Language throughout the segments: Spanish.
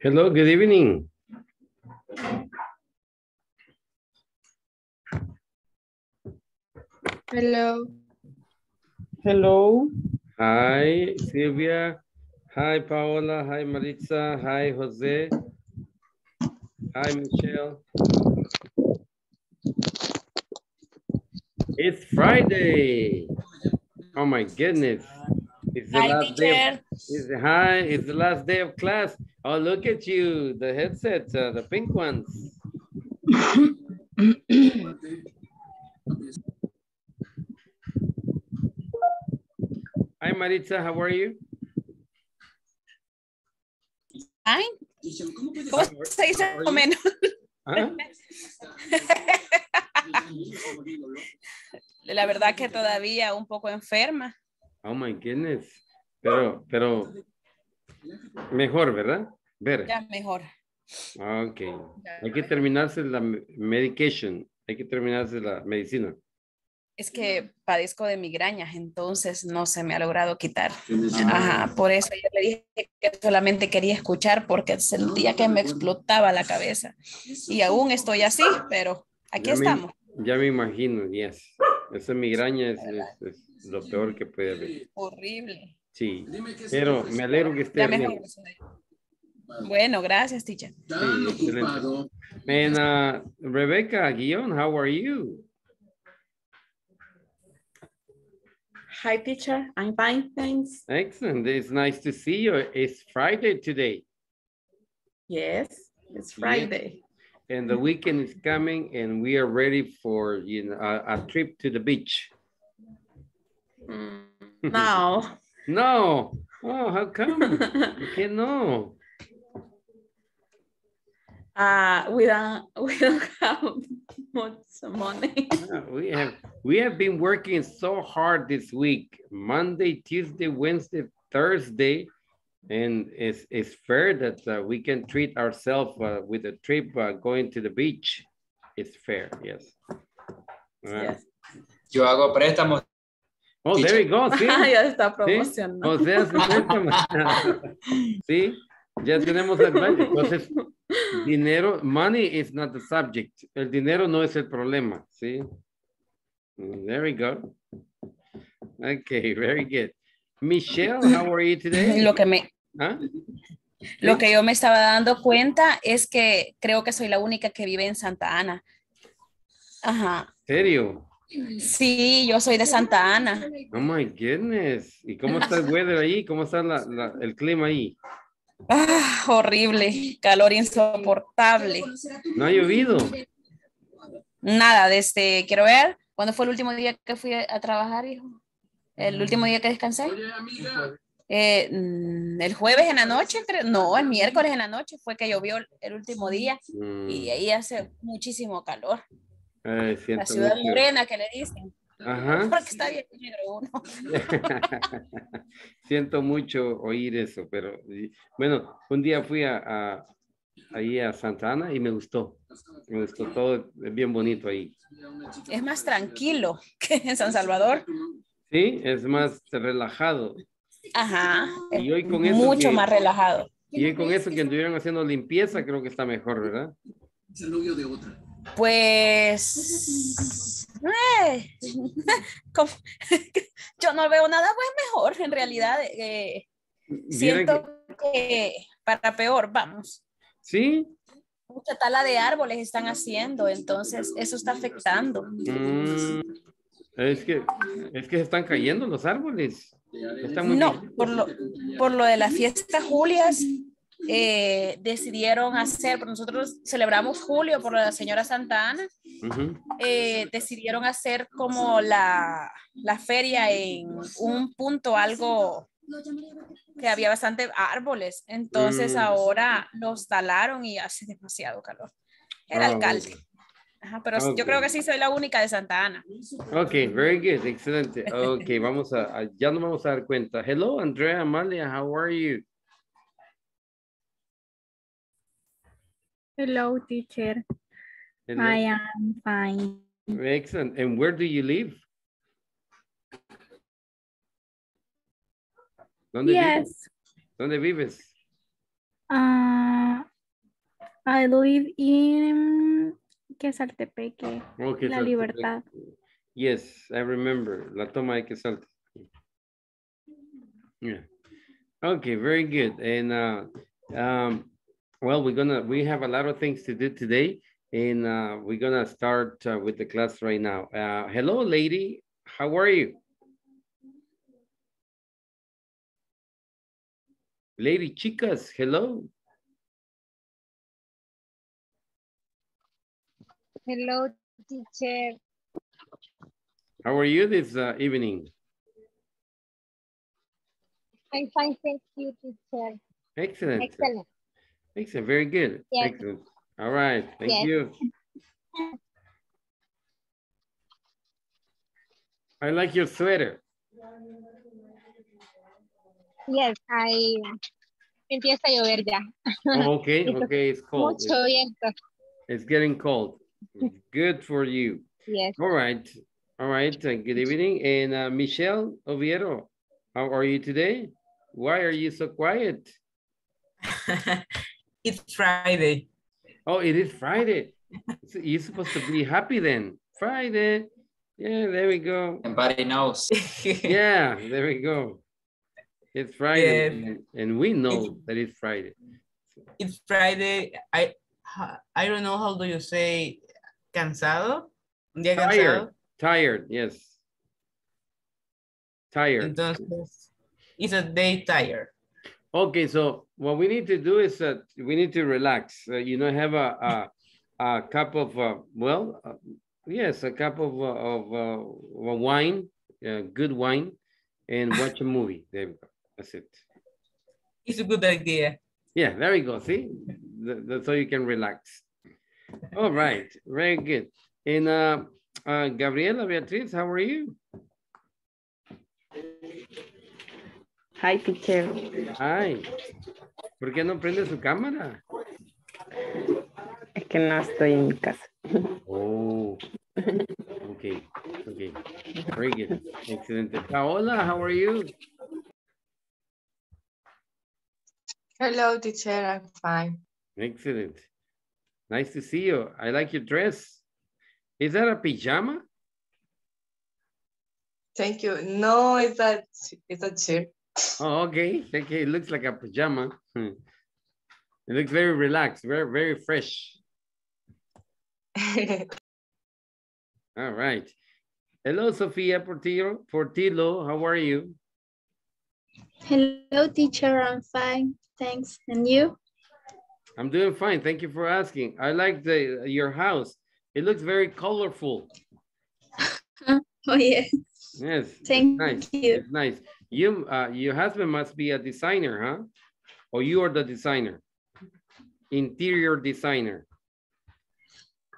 Hello, good evening. Hello. Hello. Hi, Silvia. Hi, Paola. Hi, Maritza. Hi, Jose. Hi, Michelle. It's Friday. Oh my goodness. It's the Hi, last day. teacher. Of, it's, hi, it's the last day of class. Oh, look at you. The headsets, uh, the pink ones. Hi, Maritza. How are you? Ay, ¿Cómo se dice más o menos? La verdad que todavía un poco enferma. Oh my goodness. Pero, pero mejor, ¿verdad? Ver. Ya mejor. Ok. Hay que terminarse la me- medication. Hay que terminarse la medicina. Es que padezco de migrañas, entonces no se me ha logrado quitar. Ah. Ajá, por eso yo le dije que solamente quería escuchar porque sentía que me explotaba la cabeza. Y aún estoy así, pero aquí Ya me- estamos. Ya me imagino, yes. Esa migraña es, es- es lo peor que puede haber. Horrible. Sí. Pero me alegro que esté Ya bien. mejor. Bueno, gracias, teacher. Sí, excelente. And uh, Rebecca Guion, how are you? Hi, teacher. I'm fine, thanks. Excellent. It's nice to see you. It's Friday today. Yes, it's Yeah. Friday. And the weekend is coming and we are ready for you know, a, a trip to the beach. Mm, No. No. Oh, how come? ¿Por qué no? uh, we don't we don't have much money. Ah, We have we have been working so hard this week. Monday, Tuesday, Wednesday, Thursday. And it's, it's fair that uh, we can treat ourselves uh, with a trip uh, going to the beach. It's fair, yes. Yes. Yo hago préstamos. Oh, there you go. sí. ya está Sí, promocionando. o sea, se préstamo. Sí, ya tenemos el baile. Entonces, dinero, money is not the subject. El dinero no es el problema, ¿sí? There we go. Okay, very good. Michelle, how are you today? Lo que me, ¿Ah? Lo que yo me estaba dando cuenta es que creo que soy la única que vive en Santa Ana. Ajá. ¿Serio? Sí, yo soy de Santa Ana. Oh my goodness. ¿Y cómo está el weather ahí? ¿Cómo está la- la- el clima ahí? Ah, horrible, calor insoportable. ¿No ha llovido? Nada, desde, quiero ver, ¿cuándo fue el último día que fui a, a trabajar, hijo? ¿El último día que descansé? Eh, mm, el jueves en la noche, creo. No, el miércoles en la noche fue que llovió el, el último día Mm, y ahí hace muchísimo calor. Ay, La ciudad mucho. morena que le dicen. Ajá. Porque está bien negro uno. Siento mucho oír eso, pero bueno, un día fui a, a- ahí a Santa Ana y me gustó. Me gustó todo, es bien bonito ahí. Es más tranquilo que en San Salvador. Sí, es más relajado. Ajá. Y hoy con eso Mucho que- más relajado. Y hoy con eso que anduvieron haciendo limpieza, creo que está mejor, ¿verdad? Pues. eh, como- yo no veo nada pues mejor. En realidad, eh, siento que- que para peor, vamos. Sí, Mucha tala de árboles están haciendo, entonces eso está afectando. Mm, es que es que se están cayendo los árboles. Están No, por lo, por lo de las fiestas Julias, eh, decidieron hacer, nosotros celebramos julio por la señora Santa Ana, eh, decidieron hacer como la, la feria en un punto algo que había bastante árboles. Entonces Mm. ahora los talaron y hace demasiado calor. El Ah, alcalde. Ajá, pero yo creo que sí soy la única de Santa Ana. Ok, very good, excelente. Ok, vamos a, a- ya nos vamos a dar cuenta. Hello, Andrea, Amalia, how are you? Hello, teacher. Hello. I am fine. Excellent. And where do you live? ¿Dónde vives? Yes. ¿Dónde vives? Uh, I live in Quesaltepeque, Okay, La Libertad. Yes, I remember. La toma de Quesalte. Yeah. Okay, very good. And uh, um, well, we're gonna, we have a lot of things to do today. And uh, we're gonna start uh, with the class right now. Uh, hello, lady. How are you? Lady chicas, hello. Hello, teacher. How are you this uh, evening? I'm fine, thank you, teacher. Excellent. Excellent. Excellent, very good. Yes. Excellent. All right, thank Yes. you. I like your sweater. Yes, I empieza a llover ya. Oh, okay, okay, it's cold. Mucho viento. It's getting cold. Good for you. Yes. All right, all right, uh, good evening. And uh, Michelle Oviedo, how are you today? Why are you so quiet? it's Friday. Oh, it is Friday. So You're supposed to be happy then. Friday. Yeah, there we go. Everybody knows. Yeah, there we go. It's Friday, Yeah. and- and we know that it's Friday. It's Friday. I I don't know how do you say cansado. Un día cansado. Tired, tired, yes. Tired. Entonces, it's a day tired. Okay, so what we need to do is that we need to relax. Uh, you know, have a a, a cup of uh, well, uh, yes, a cup of uh, of, uh, of wine, uh, good wine, and watch a movie. There we go. That's it. It's a good idea. Yeah, there we go. See, so you can relax. All right, very good. And uh, uh, Gabriela Beatriz, how are you? Hi, teacher. Hi. ¿Por qué no prende su cámara? Es que no estoy en mi casa. Oh, okay, okay, very good, excelente. Paola, how are you? Hello, teacher. I'm fine. Excellent. Nice to see you. I like your dress. Is that a pajama? Thank you. No, it's a it's a chair. Oh, okay. Okay, it looks like a pajama. Hmm. It looks very relaxed, very, very fresh. All right. Hello, Sofia Portillo. Portillo, how are you? Hello, teacher. I'm fine. Thanks. And you? I'm doing fine. Thank you for asking. I like the your house. It looks very colorful. Oh, yeah. Yes. Thank nice. you. It's nice. You, uh, your husband must be a designer, huh? Or you are the designer? Interior designer.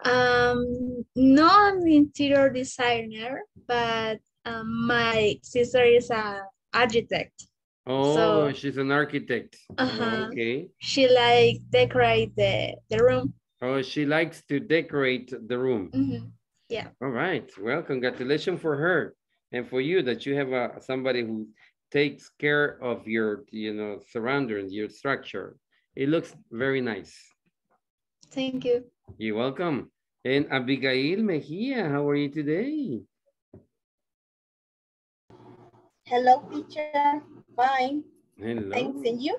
Um, no, I'm interior designer, but um, my sister is a architect. Oh, So- she's an architect. Oh, Uh-huh. Okay. She like decorate the, the room. Oh, she likes to decorate the room. Mhm. All right. Well, congratulations for her and for you that you have a, somebody who takes care of your, you know, surroundings, your structure. It looks very nice. Thank you. You're welcome. And Abigail Mejia, how are you today? Hello, teacher. Fine. Hello. Thanks. And you?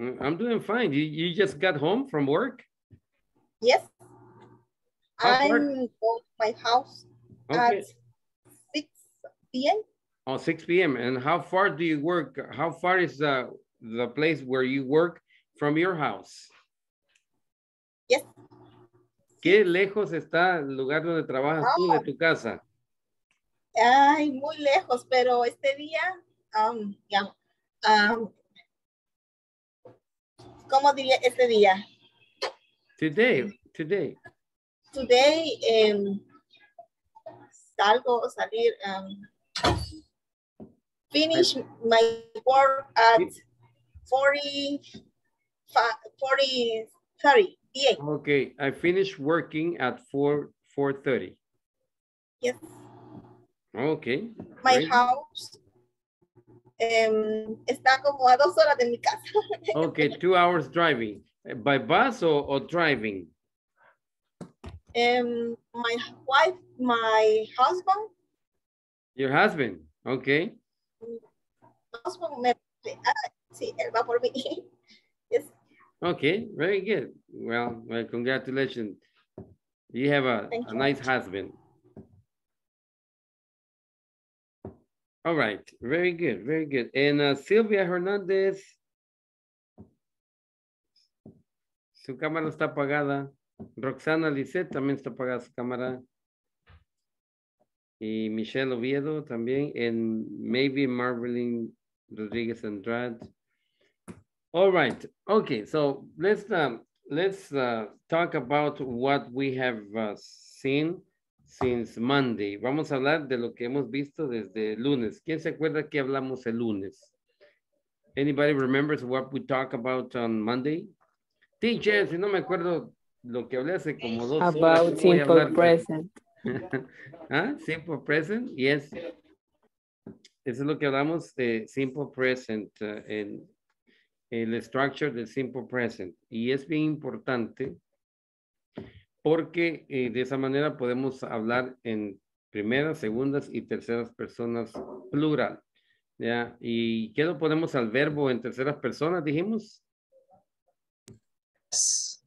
Mm, I'm doing fine. You, you just got home from work? Yes. How I'm going to my house Okay. at 6 p.m. Oh, 6 p.m. And how far do you work? How far is the, the place where you work from your house? Yes. ¿Qué lejos está el lugar donde trabajas tú de tu casa? Ay, muy lejos, pero este día, um, ya, um, ¿cómo diría este día? Today, today. Today, um, salgo, salir, um, finish my work at 40, fi- 40, 30 p.m. Okay, I finished working at 4, 4.30. Yes, Okay. my great. house em, está como a dos horas de mi casa. Okay, two hours driving. By bus or, or driving? Em, my wife, my husband, Your husband, okay. Me, ah, sí, él va por mí. Yes. Okay, very good. Well, well, congratulations. You have a, Thank a you. nice husband. All right, very good, very good. And uh, Silvia Hernandez. Su cámara está apagada. Roxana Lisset también está apagada su cámara. Y Michelle Oviedo también. And maybe Marvelyn Rodriguez Andrade. All right. Okay. So let's um, let's uh, talk about what we have uh, seen since Monday. Vamos a hablar de lo que hemos visto desde el lunes. ¿Quién se acuerda que hablamos el lunes? Anybody remembers what we talked about on Monday? Teacher, si no me acuerdo lo que hablé hace como dos horas. About ¿cómo voy a simple present. ¿Ah? Simple present, yes. Eso es lo que hablamos de simple present uh, en el structure del simple present. Y es bien importante porque eh, de esa manera podemos hablar en primeras, segundas y terceras personas plural. ¿Ya? ¿Y qué lo ponemos al verbo en terceras personas, dijimos?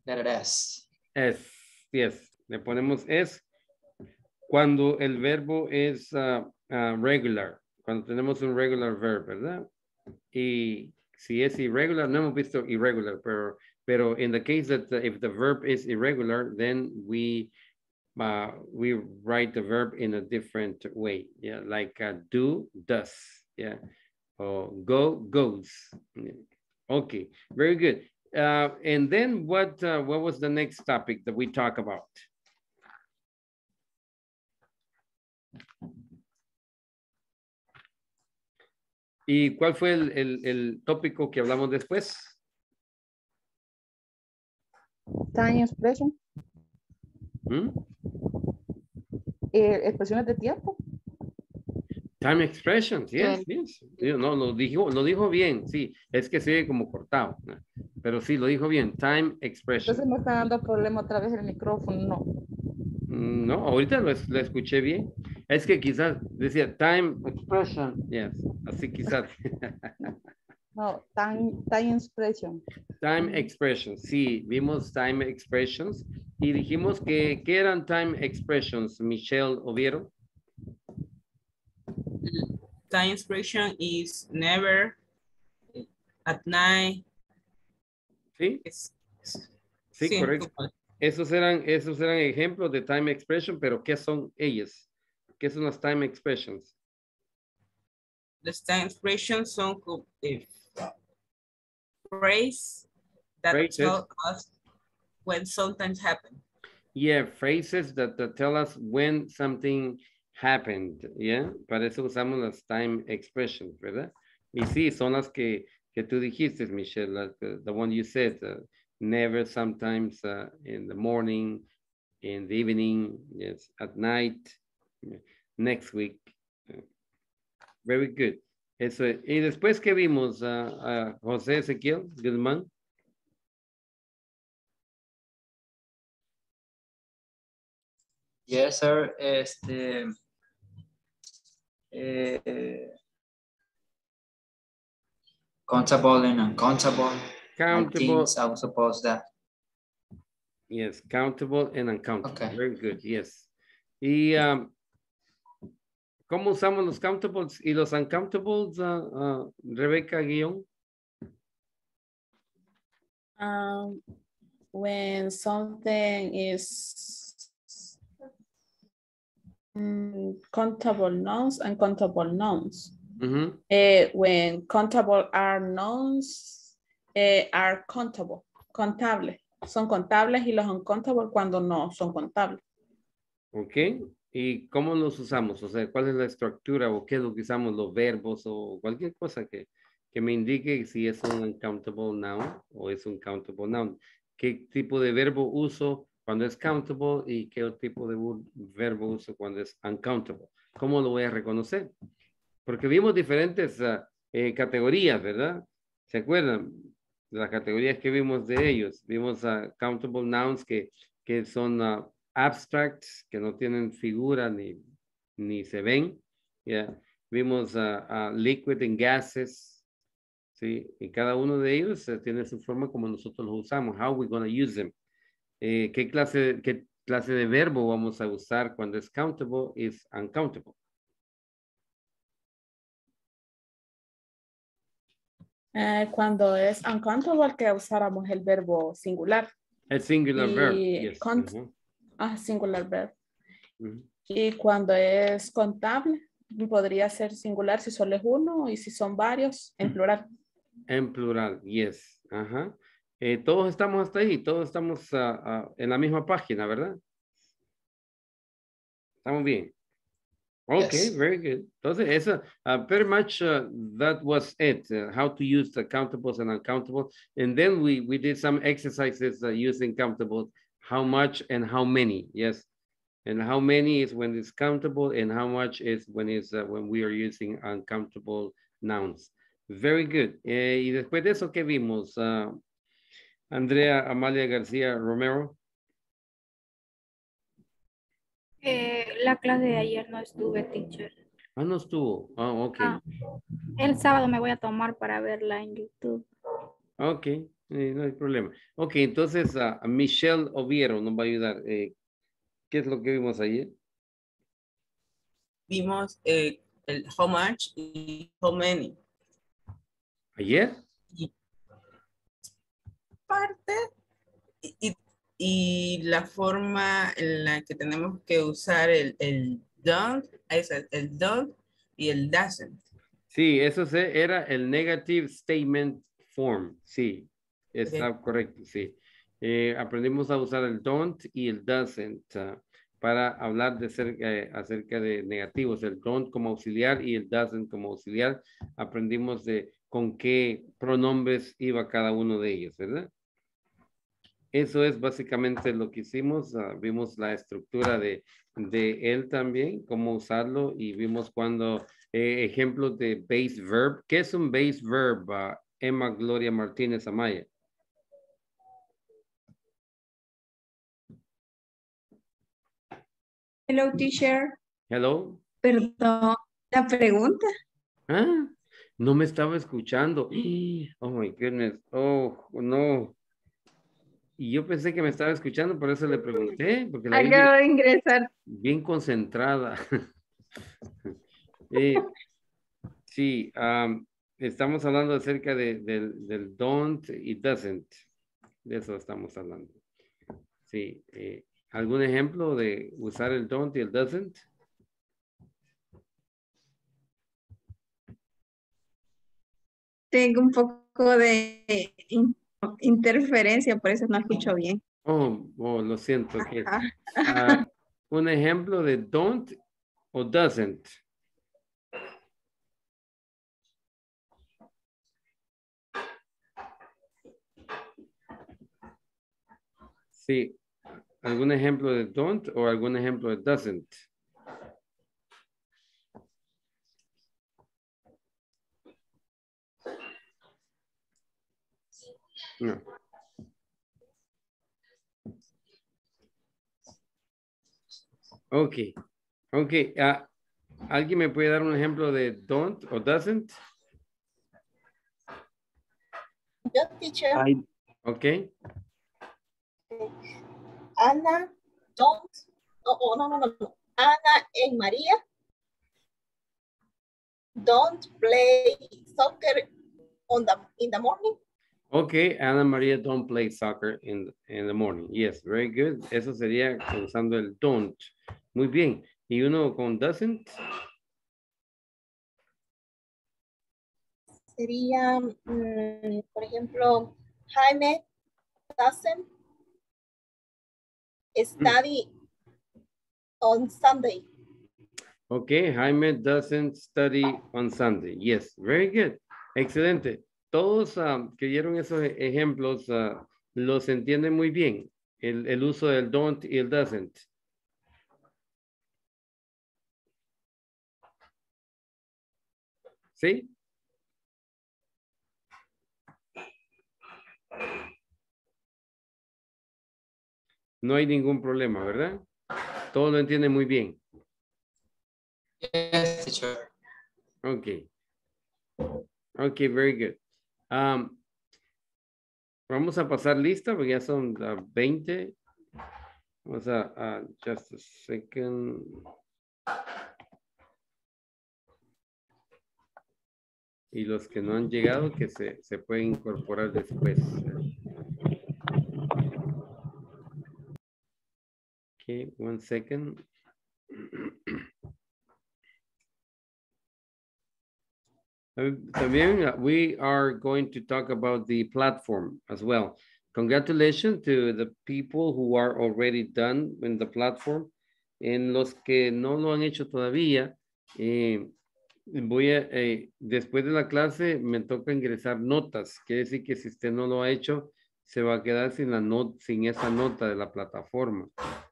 It is. Es, yes, le ponemos es cuando el verbo es ah, regular, cuando tenemos un regular verb, ¿verdad? Y si es irregular, no hemos visto irregular, pero, pero in the case that the- if the verb is irregular, then we uh, we write the verb in a different way, yeah, like uh, do, does, yeah, or go, goes. Okay, very good. Uh, and then what, uh, what was the next topic that we talk about? ¿Y cuál fue el, el, el tópico que hablamos después? Time expression, ¿Mm? eh, expresiones de tiempo. Time expressions, yes, yes. No, lo dijo, lo dijo bien, sí. Es que se oye como cortado, ¿no? pero sí, lo dijo bien. Time expression. Entonces me está dando problema otra vez el micrófono. No. Mm, No, ahorita lo, lo escuché bien. Es que quizás decía time expression, yes, así quizás. No, time, time expression. Time expressions, sí, vimos time expressions y dijimos que, ¿qué eran time expressions, Michelle Oviero? Time expression is never at night. Sí, sí, correcto. Esos eran, esos eran ejemplos de time expression, pero ¿qué son ellas? ¿Qué son las time expressions? The time expression son co- eh, phrase that Phrases. tell us when sometimes happen. Yeah, phrases that, that tell us when something happened, yeah. Para eso usamos las time expressions, ¿verdad? Y sí, son las que, que tú dijiste, Michelle, like the, the one you said, uh, never, sometimes, uh, in the morning, in the evening, yes, at night, next week. Very good. Eso, es. y después que vimos a a José Ezequiel Guzmán. Yes, sir. Este. Eh, countable and uncountable. Countable. I was supposed that. Yes, countable and uncountable. Okay. Very good, yes. Y um, ¿cómo usamos los countables y los uncountables, uh, uh, Rebeca Guión? Um, when something is mm, countable nouns and countable nouns. Eh, when countable are nouns, eh, are countable, contable. Son contables y los uncontable cuando no son contables. Ok. ¿Y cómo los usamos? O sea, ¿cuál es la estructura o qué es lo que usamos, los verbos o cualquier cosa que, que me indique si es un uncountable noun o es un countable noun? ¿Qué tipo de verbo uso cuando es countable y qué tipo de verbo uso cuando es uncountable? ¿Cómo lo voy a reconocer? Porque vimos diferentes ah, eh, categorías, ¿verdad? ¿Se acuerdan? Las categorías que vimos de ellos. Vimos a countable nouns que, que son ah, abstracts, que no tienen figura ni, ni se ven. ¿ya? Vimos a liquid and gases. ¿sí? Y cada uno de ellos eh, tiene su forma como nosotros los usamos. How we going to use them. Eh, ¿qué, clase, ¿Qué clase de verbo vamos a usar cuando es countable? Es uncountable. Eh, cuando es uncountable que usáramos el verbo singular. El singular Y verb. yes. cont- Ujú, Ah, singular verb. ujú. Y cuando es contable, podría ser singular si solo es uno y si son varios, en plural. En plural, yes. Ajá. Eh, todos estamos hasta ahí, todos estamos ah, ah, en la misma página, ¿verdad? Estamos bien. Okay, Yes. very good. Entonces, eso, uh, pretty much uh, that was it, uh, how to use the countables and uncountables. And then we, we did some exercises uh, using countables, how much and how many, yes. And how many is when it's countable and how much is when it's uh, when we are using uncountable nouns. Very good. Eh, y después de eso, ¿qué vimos? Ah, Andrea Amalia García Romero. Eh, la clase de ayer no estuve, teacher. Ah, no estuvo. Ah, ok. Ah. El sábado me voy a tomar para verla en YouTube. Ok, eh, no hay problema. Ok, entonces a Michelle Oviero nos va a ayudar. Eh, ¿Qué es lo que vimos ayer? Vimos eh, el how much y how many. ¿Ayer? Parte y, y- la forma en la que tenemos que usar el, el don't, es el, el don't y el doesn't. Sí, eso se- era el negative statement form. Sí, está correcto, sí. Eh, aprendimos a usar el don't y el doesn't para hablar de cerca- eh, acerca de negativos. El don't como auxiliar y el doesn't como auxiliar. Aprendimos de con qué pronombres iba cada uno de ellos, ¿verdad? Eso es básicamente lo que hicimos. ah, vimos la estructura de, de él también, cómo usarlo y vimos cuando eh, ejemplos de base verb. ¿Qué es un base verb? ah, Emma Gloria Martínez Amaya. Hello, teacher. Hello. Perdón, la pregunta. Ah, no me estaba escuchando. Oh my goodness. Oh, no. Y yo pensé que me estaba escuchando, por eso le pregunté, porque la Acabo de ingresar. bien concentrada. Eh, sí, am, estamos hablando acerca de, del, del don't y doesn't. De eso estamos hablando. Sí, eh, ¿algún ejemplo de usar el don't y el doesn't? Tengo un poco de in- interferencia, por eso no escucho bien. Oh, oh, lo siento. ah, un ejemplo de don't o doesn't. Sí, ¿algún ejemplo de don't o algún ejemplo de doesn't? No. Ok, ok. ah, ¿Alguien me puede dar un ejemplo de don't o doesn't? Yo, teacher, Ok, Ana, don't, no, oh, no, no, no, no. Ana and María don't play soccer on the, in the morning. ok. Ana María don't play soccer in, in the morning. Yes, very good. Eso sería usando el don't. Muy bien. ¿Y uno con doesn't? Sería, mm, por ejemplo, Jaime doesn't study on Sunday. Okay, Jaime doesn't study on Sunday. Yes, very good. Excelente. Todos ah, que dieron esos ejemplos ah, los entienden muy bien. El, el uso del don't y el doesn't. ¿Sí? No hay ningún problema, ¿verdad? Todo lo entiende muy bien. Yes, teacher. Okay. Okay, very good. Um, vamos a pasar lista porque ya son uh, 20. Vamos a, a- just a second. Y los que no han llegado que se, se pueden incorporar después. Okay, one second. También, uh, we are going to talk about the platform as well. Congratulations to the people who are already done in the platform. En los que no lo han hecho todavía, eh, voy a, eh, después de la clase me toca ingresar notas. Quiere decir que si usted no lo ha hecho, se va a quedar sin, la not sin esa nota de la plataforma.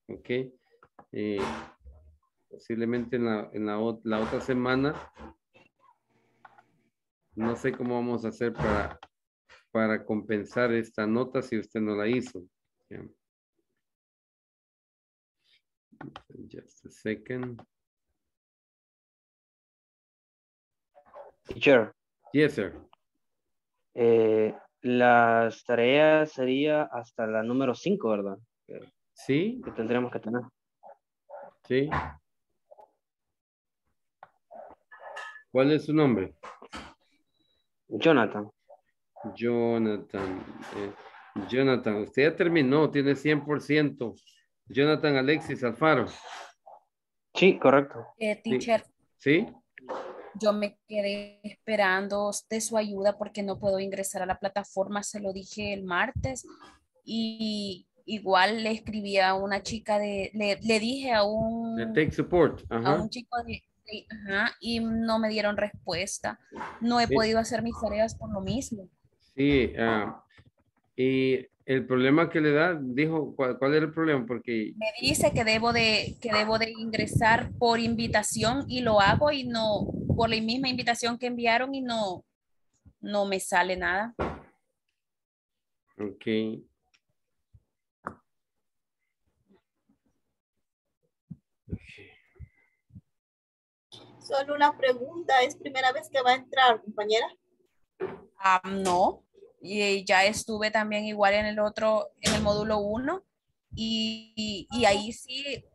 ¿Ok? Eh, posiblemente en, la, en la, la otra semana no sé cómo vamos a hacer para, para compensar esta nota si usted no la hizo. Just a second. Teacher, Yes, sir. eh, las tareas sería hasta la número 5, ¿verdad? Sí, que tendríamos que tener. sí. ¿Cuál es su nombre? Jonathan. Jonathan. eh, Jonathan, usted ya terminó, tiene 100%. Jonathan Alexis Alfaro. Sí, correcto. Eh, teacher, ¿Sí? yo me quedé esperando de su ayuda porque no puedo ingresar a la plataforma, se lo dije el martes y igual le escribí a una chica de, le, le dije a un, De Tech Support. a un chico de, de- ajá, y no me dieron respuesta. No he Sí. podido hacer mis tareas por lo mismo. Sí, ah, y el problema que le da, dijo, ¿cuál, cuál era el problema? Porque, Me dice que debo de, que debo de ingresar por invitación y lo hago y no, por la misma invitación que enviaron y no, no me sale nada. ok, Solo una pregunta, ¿es primera vez que va a entrar, compañera? Ah, no, y ya estuve también igual en el otro, en el módulo 1 y, y ahí sí,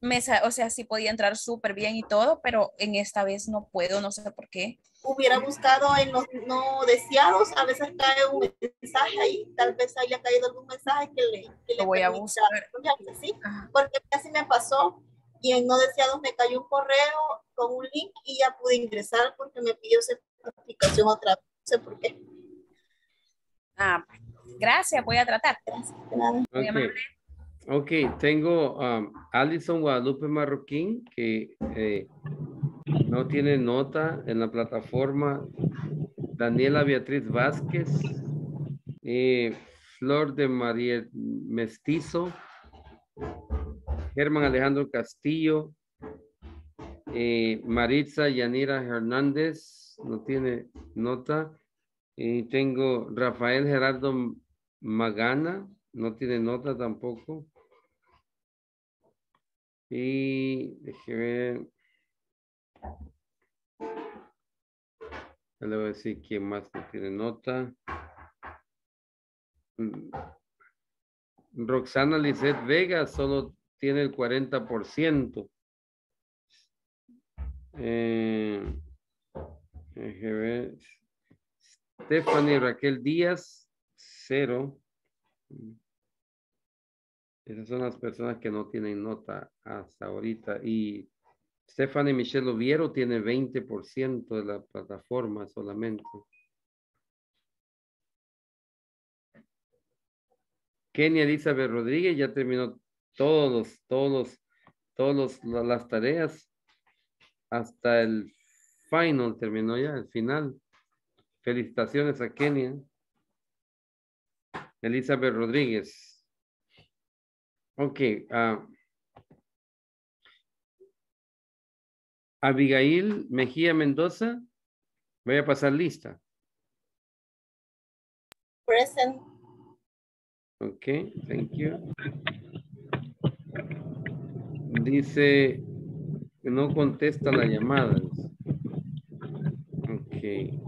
me, o sea, sí podía entrar súper bien y todo, pero en esta vez no puedo, no sé por qué. Hubiera buscado en los no deseados, a veces cae un mensaje ahí, tal vez haya caído algún mensaje que le, que le Lo voy a buscar. ¿sí? Porque así me pasó y en no deseados me cayó un correo con un link y ya pude ingresar porque me pidió certificación otra vez, no sé por qué. Ah, gracias, voy a tratar. Muy ok. amable. Ok, tengo um, Alison Guadalupe Marroquín que eh, no tiene nota en la plataforma. Daniela Beatriz Vázquez. eh, Flor de María Mestizo. Germán Alejandro Castillo. eh, Maritza Yanira Hernández. No tiene nota. Y tengo Rafael Gerardo Magana. No tiene nota tampoco. Y déjeme Le voy a decir quién más no tiene nota. Mm. Roxana Lisette Vega solo tiene el 40%. Eh. Stephanie Raquel Díaz, cero. Esas son las personas que no tienen nota hasta ahorita. Y Stephanie Michelle Oviero tiene 20% de la plataforma solamente. Kenia Elizabeth Rodríguez ya terminó todos los, todos los, todos las tareas. Hasta el final terminó ya, el final. Felicitaciones a Kenia. Elizabeth Rodríguez. Ok. ah, Abigail Mejía Mendoza. Voy a pasar lista. Present. Ok, thank you. Dice que no contesta la llamada. Ok.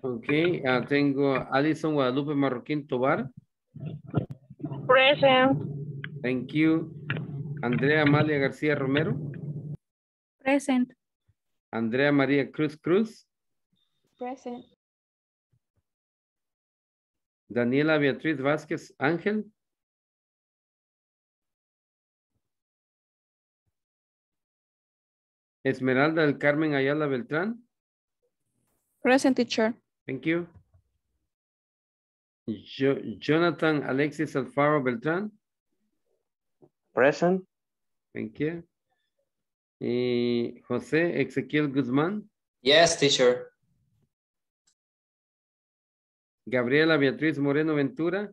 Ok, ah, tengo a Alison Guadalupe Marroquín Tobar. Present. Thank you. Andrea Amalia García Romero. Present. Andrea María Cruz Cruz. Present. Daniela Beatriz Vázquez Ángel. Esmeralda del Carmen Ayala Beltrán. Present teacher. Thank you. Jo- Jonathan Alexis Alfaro Beltrán. Present. Thank you. Y José Ezequiel Guzmán. Yes, teacher. Gabriela Beatriz Moreno Ventura.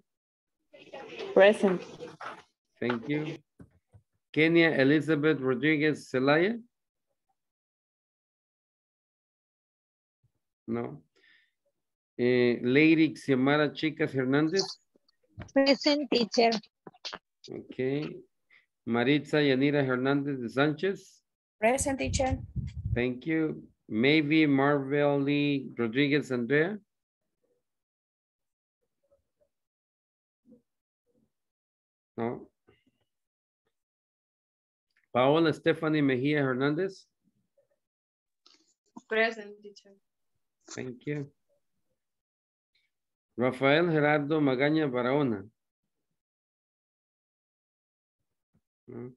Present. Thank you. Kenia Elizabeth Rodriguez Zelaya. No. Eh, Lady Xiomara Chicas Hernández. Present teacher. Okay. Maritza Yanira Hernández de Sánchez. Present teacher. Thank you. Maybe Marvel Lee Rodriguez Andrea. No. Paola Stephanie Mejía Hernández. Present teacher. Thank you. Rafael Gerardo Magaña Barahona. No.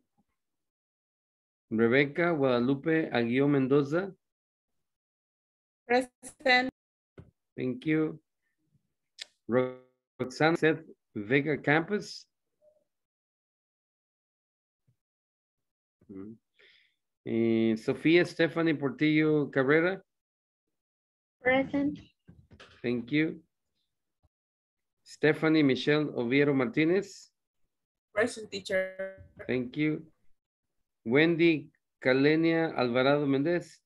Rebeca Guadalupe Aguio Mendoza. Present. Thank you. Ro- Roxana Seth Vega Campus. Mm. Eh, Sofía Stephanie Portillo Cabrera. Present. Thank you. Stephanie Michelle Oviero Martinez. Present teacher. Thank you. Wendy Calenia Alvarado Méndez.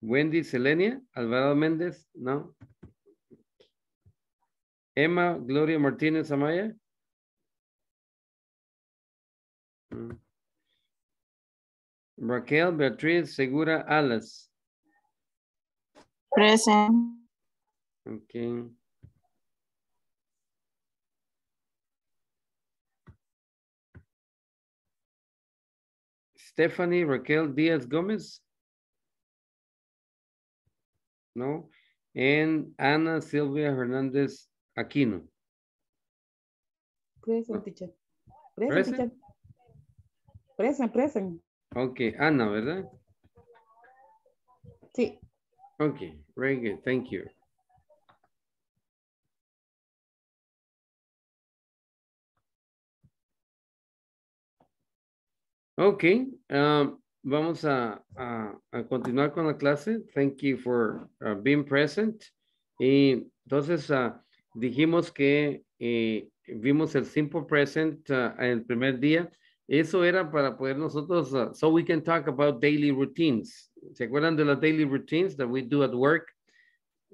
Wendy Selenia Alvarado Méndez, no. Emma Gloria Martínez Amaya. Mm. Raquel Beatriz Segura Alas. Present. Okay. Stephanie Raquel Diaz Gomez. No. And Ana Silvia Hernandez Aquino. Present ah. teacher. Present Present? teacher. Present, present. Okay, Ana, ¿verdad? Sí. Okay, very good. Thank you. Ok, um, vamos a, continuar con la clase. Thank you for uh, being present. Y entonces ah, dijimos que eh, vimos el simple present en el primer día. Eso era para poder nosotros, ah, so we can talk about daily routines. ¿Se acuerdan de las daily routines that we do at work?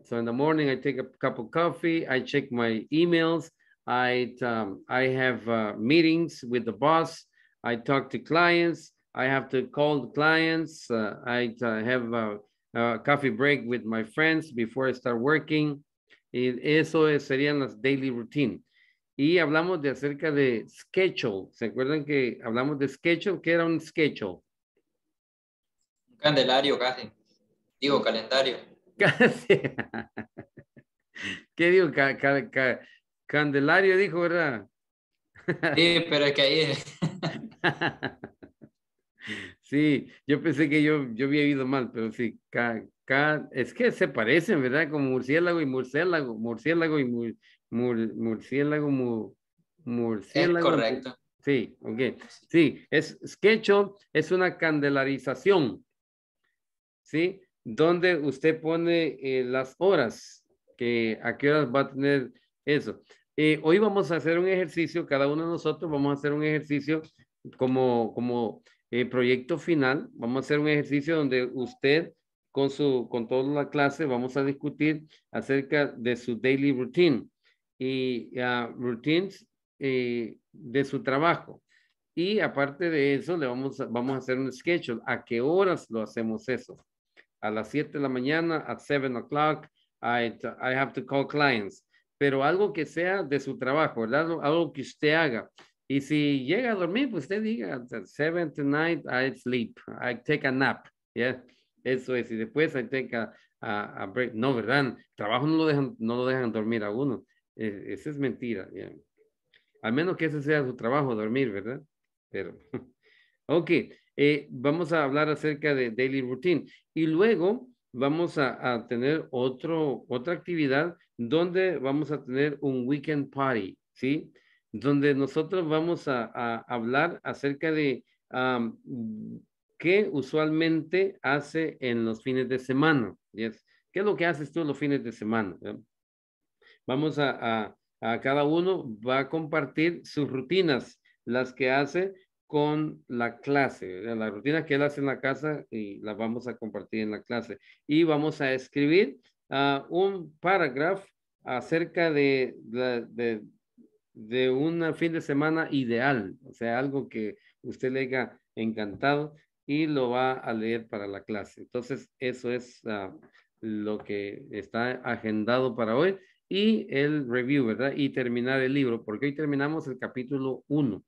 So in the morning, I take a cup of coffee, I check my emails, I, um, I have uh, meetings with the boss, I talk to clients, I have to call the clients, uh, I have a, a coffee break with my friends before I start working. Y eso es- serían las daily routine. Y hablamos de acerca de schedule. ¿Se acuerdan que hablamos de schedule? ¿Qué era un schedule? Un candelario casi. Digo, calendario. Casi. ¿Qué digo? Ca- ca- ca- Candelario dijo, ¿verdad? Sí, pero es que ahí Sí, yo pensé que yo, yo había oído mal, pero sí, ca- ca- es que se parecen, ¿verdad? Como murciélago y murciélago, murciélago y mur- mur- murciélago, mu- es murciélago. correcto. Sí, ok. Sí, es schedule, es una candelarización, ¿sí? Donde usted pone eh, las horas, que a qué horas va a tener eso. Eh, hoy vamos a hacer un ejercicio, cada uno de nosotros vamos a hacer un ejercicio como, como el proyecto final, vamos a hacer un ejercicio donde usted con su, con toda la clase vamos a discutir acerca de su daily routine y ah, routines eh, de su trabajo. Y aparte de eso, le vamos a, vamos a hacer un schedule. ¿A qué horas lo hacemos eso? A las 7 de la mañana, a 7 o'clock, I, I have to call clients. Pero algo que sea de su trabajo. Algo, algo que usted haga. Y si llega a dormir, pues usted diga, 7 tonight, I sleep, I take a nap. Yeah, eso es. Y después I take a, a, a break. No, ¿verdad? Trabajo no lo dejan, no lo dejan dormir a uno. Eh, esa es mentira. Yeah. Al menos que ese sea su trabajo, dormir, ¿verdad? Pero, ok, eh, vamos a hablar acerca de daily routine y luego vamos a, tener otro, otra actividad donde vamos a tener un weekend party, ¿sí? Donde nosotros vamos a, hablar acerca de qué usualmente hace en los fines de semana. ¿Qué es lo que haces tú los fines de semana? Vamos a, a cada uno va a compartir sus rutinas las que hace con la clase, la rutina que él hace en la casa y la vamos a compartir en la clase. Y vamos a escribir uh, un parágrafo acerca de, de, de, un fin de semana ideal, o sea, algo que usted le encantado y lo va a leer para la clase. Entonces, eso es uh, lo que está agendado para hoy y el review, ¿verdad? Y terminar el libro, porque hoy terminamos el capítulo 1.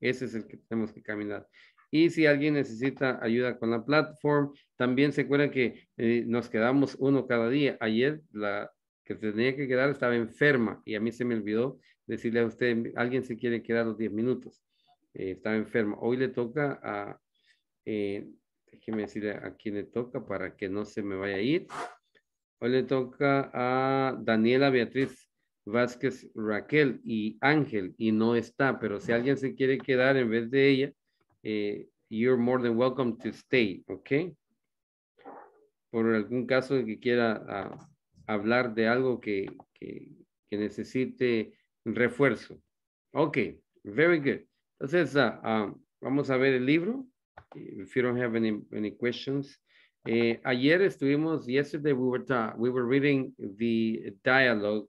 Ese es el que tenemos que caminar. Y si alguien necesita ayuda con la plataforma, también se acuerdan que eh, nos quedamos uno cada día. Ayer la que tenía que quedar estaba enferma y a mí se me olvidó decirle a usted, alguien se quiere quedar los 10 minutos. Eh, estaba enferma. Hoy le toca a, eh, déjeme decirle a quién le toca para que no se me vaya a ir. Hoy le toca a Daniela Beatriz Vázquez Raquel y Ángel y no está, pero si alguien se quiere quedar en vez de ella, eh, you're more than welcome to stay, ¿ok? Por algún caso que quiera uh, hablar de algo que, que, necesite refuerzo. Ok, very good. Entonces, uh, uh, vamos a ver el libro. If you don't have any, any questions. Eh, ayer estuvimos, yesterday we were, we were reading the dialogue,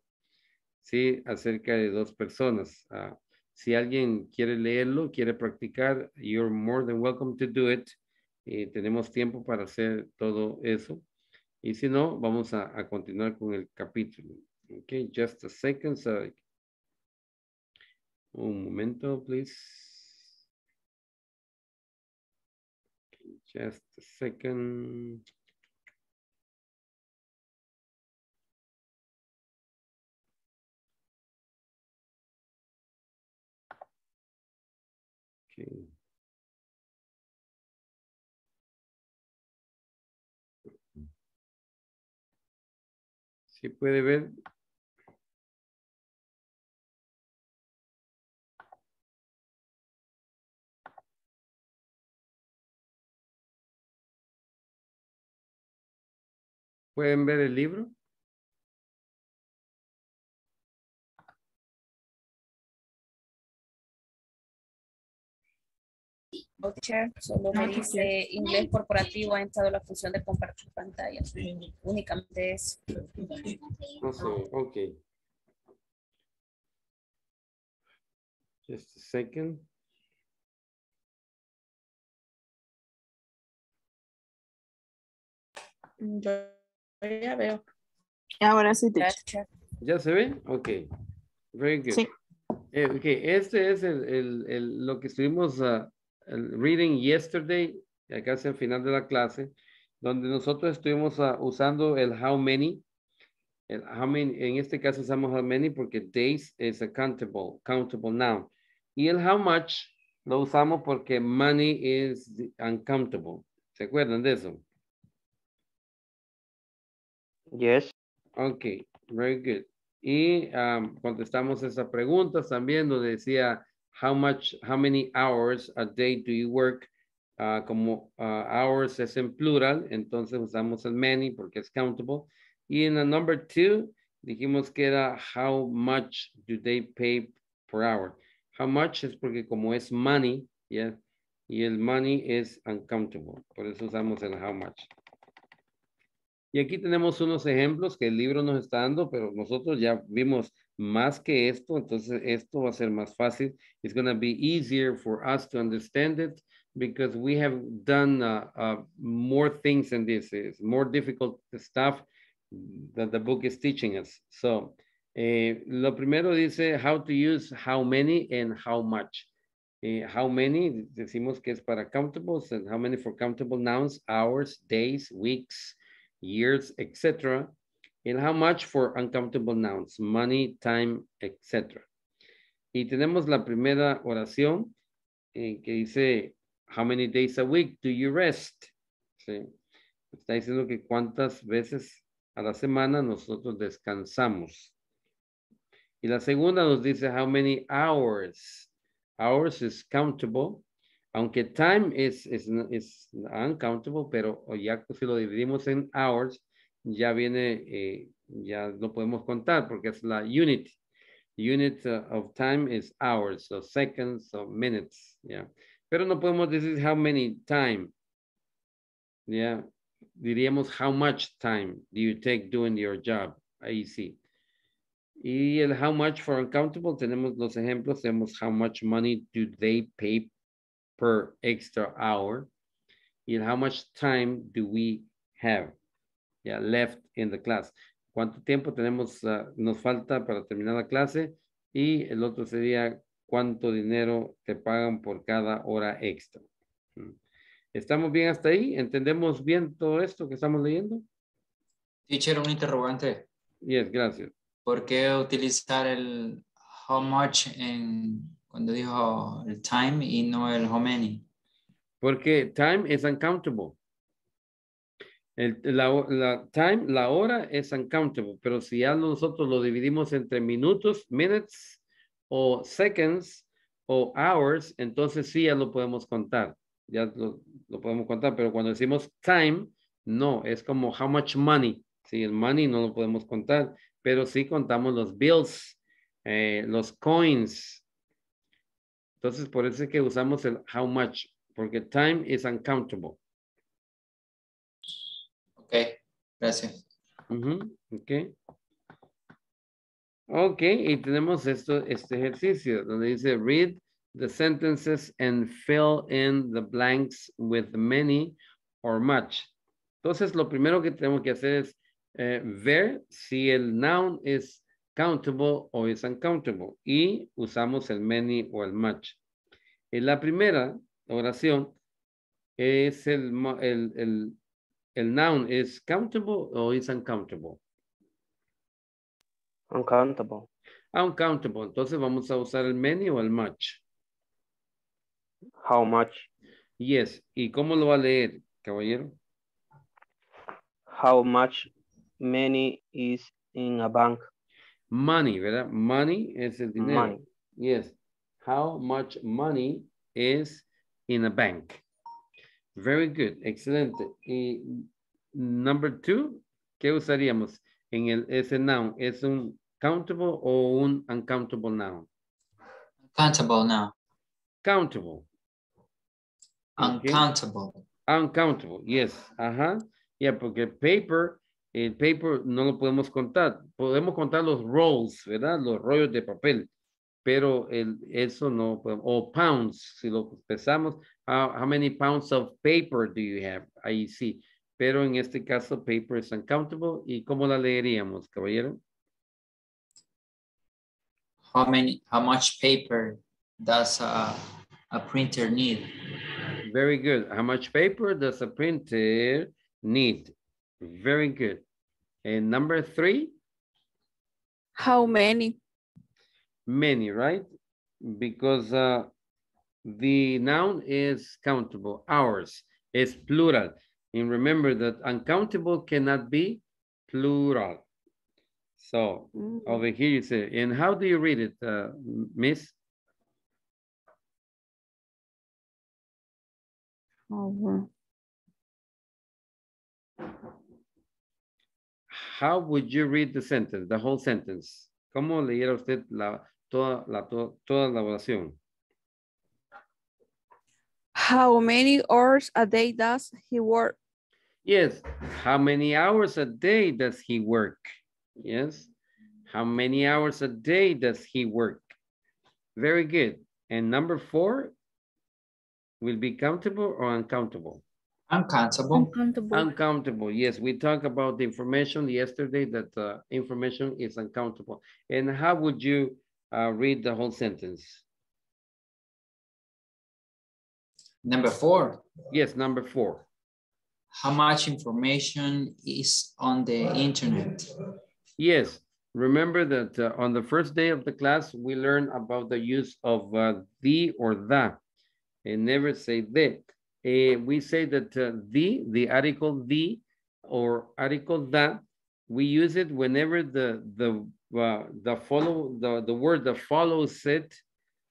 ¿sí? Acerca de dos personas. Uh, si alguien quiere leerlo, quiere practicar, you're more than welcome to do it. Eh, tenemos tiempo para hacer todo eso. Y si no, vamos a, continuar con el capítulo. Ok, just a second. So, un momento, please. Just a second. Okay. Si puede ver. ¿Pueden ver el libro? Chair, solo me dice inglés corporativo ha entrado la función de compartir pantalla. Únicamente es. Okay, okay. Just a second. Yo ya veo. Ahora sí, teacher. ¿Ya se ve? Ok. Very good. Sí. Eh, ok, este es el, el, el, lo que estuvimos uh, reading yesterday, acá es el final de la clase, donde nosotros estuvimos uh, usando el how many. El how many. En este caso usamos how many porque days es a countable, countable noun. Y el how much lo usamos porque money is uncountable. ¿Se acuerdan de eso? Yes. Ok, very good. Y um, contestamos esa pregunta también donde decía how much, how many hours a day do you work? Uh, como uh, hours es en plural, entonces usamos el many porque es countable. Y en el number two dijimos que era how much do they pay per hour. How much es porque como es money, yeah, y el money es uncountable. Por eso usamos el how much. Y aquí tenemos unos ejemplos que el libro nos está dando, pero nosotros ya vimos más que esto, entonces esto va a ser más fácil. It's going to be easier for us to understand it because we have done uh, uh, more things than this. It's more difficult stuff that the book is teaching us. So, eh, lo primero dice how to use how many and how much. Eh, how many, decimos que es para countables, and how many for countable nouns, hours, days, weeks, years, etc. And how much for uncountable nouns, money, time, etc. Y tenemos la primera oración eh, que dice, how many days a week do you rest? Está diciendo que cuántas veces a la semana nosotros descansamos. Y la segunda nos dice, how many hours? Hours is countable. Aunque time is, is, is uncountable, pero ya si lo dividimos en hours, ya viene, eh, ya no podemos contar porque es la unit. Unit uh, of time is hours, so seconds, so minutes, yeah. Pero no podemos decir how many time, yeah. Diríamos how much time do you take doing your job, ahí sí. Y el how much for uncountable, tenemos los ejemplos, tenemos how much money do they pay per extra hour. Y el how much time do we have yeah, left in the class. ¿Cuánto tiempo tenemos, uh, nos falta para terminar la clase? Y el otro sería cuánto dinero te pagan por cada hora extra. Mm. ¿Estamos bien hasta ahí? ¿Entendemos bien todo esto que estamos leyendo? Teacher, un interrogante. Yes, gracias. ¿Por qué utilizar el how much en, cuando dijo el time y no el how many? Porque time is uncountable. El, la, la, time, la hora es uncountable, pero si ya nosotros lo dividimos entre minutos, minutes o seconds o hours, entonces sí ya lo podemos contar. Ya lo, podemos contar, pero cuando decimos time, no, es como how much money. Sí, el money no lo podemos contar, pero sí contamos los bills, eh, los coins. Entonces, por eso es que usamos el how much, porque time is uncountable. Ok, gracias. Uh -huh. Ok. Ok, y tenemos esto, este ejercicio donde dice read the sentences and fill in the blanks with many or much. Entonces, lo primero que tenemos que hacer es eh, ver si el noun es countable o es uncountable y usamos el many o el much. En la primera oración es el, el, el, el noun is countable or es uncountable. Uncountable. Uncountable. Entonces vamos a usar el many o el much. How much? Yes. ¿Y cómo lo va a leer, caballero? How much money is in a bank? Money, ¿verdad? Money es el dinero. Money. Yes. How much money is in a bank? Very good. Excelente. Y number two, ¿qué usaríamos? En el, ese noun, ¿es un countable o un uncountable noun? Countable now. Countable. Okay. Uncountable. Uncountable, yes. Ajá. Ya, porque paper, el paper no lo podemos contar. Podemos contar los rolls, ¿verdad? Los rollos de papel. Pero el, eso no podemos. O pounds, si lo pesamos. How, how many pounds of paper do you have? Ahí sí. Pero en este caso, paper is uncountable. ¿Y cómo la leeríamos, caballero? How many, how much paper does a, a printer need? Very good. How much paper does a printer need? Very good. And number three? How many? Many, right? Because uh, the noun is countable. Ours is plural. And remember that uncountable cannot be plural. So mm. over here you say, and how do you read it, uh, Miss? Oh, How would you read the sentence, the whole sentence? ¿Cómo leyera usted la, toda, la, to, toda la oración? How many hours a day does he work? Yes. How many hours a day does he work? Yes. How many hours a day does he work? Very good. And number four will be countable or uncountable? Uncountable. Uncountable. Yes, we talked about the information yesterday that uh, information is uncountable. And how would you uh, read the whole sentence? Number four. Yes, number four. How much information is on the internet? Yes, remember that uh, on the first day of the class, we learned about the use of uh, the or the, and never say the. Uh, we say that uh, the, the article the, or article that, we use it whenever the the uh, the follow the the word that follows it,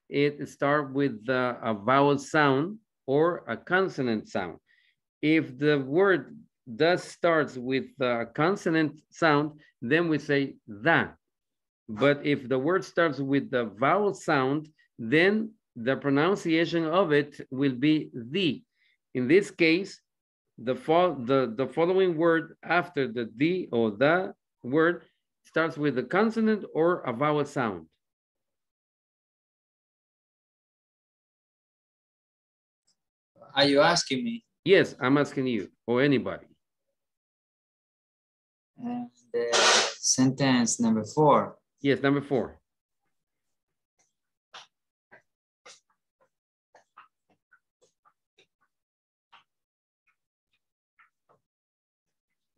it start with the, a vowel sound or a consonant sound. If the word does starts with a consonant sound, then we say that. But if the word starts with the vowel sound, then the pronunciation of it will be the. In this case, the, the, the following word after the the or the word starts with a consonant or a vowel sound. Are you asking me? Yes, I'm asking you or anybody. And the sentence number four. Yes, number four.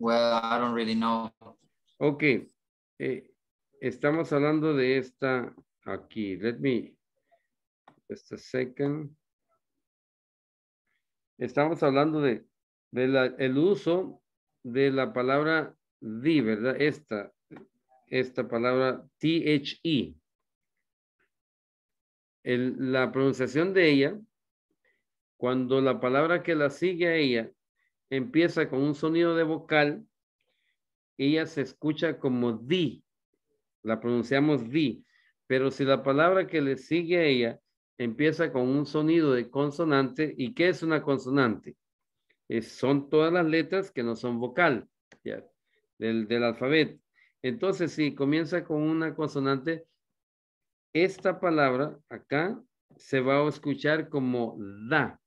Well, I don't really know. Ok. Eh, estamos hablando de esta aquí. Let me, just a second. Estamos hablando de, la, el uso de la palabra the, ¿verdad? Esta, esta palabra THE. El, la pronunciación de ella, cuando la palabra que la sigue a ella empieza con un sonido de vocal, ella se escucha como di, la pronunciamos di, pero si la palabra que le sigue a ella empieza con un sonido de consonante, ¿y qué es una consonante? Es, son todas las letras que no son vocal ¿ya? Del, del alfabeto. Entonces, si comienza con una consonante, esta palabra acá se va a escuchar como da.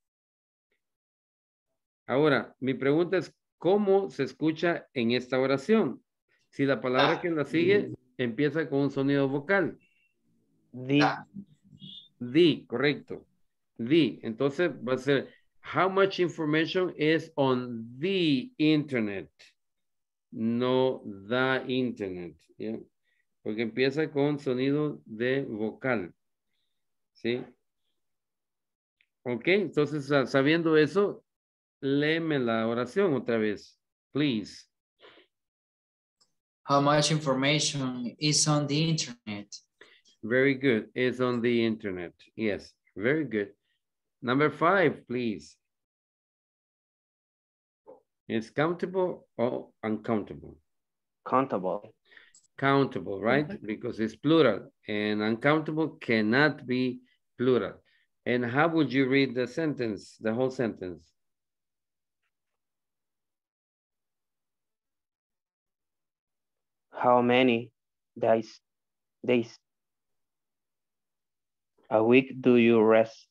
Ahora, mi pregunta es, ¿cómo se escucha en esta oración? Si la palabra que la sigue empieza con un sonido vocal. The. The, correcto. The. Entonces va a ser, how much information is on the internet? No the internet. Porque empieza con sonido de vocal. ¿Sí? Ok, entonces sabiendo eso, léeme la oración otra vez, please. How much information is on the internet? Very good. It's on the internet. Yes, very good. Number five, please. Is countable or uncountable? Countable. Countable, right? Mm-hmm. Because it's plural and uncountable cannot be plural. And how would you read the sentence, the whole sentence? How many days days a week do you rest?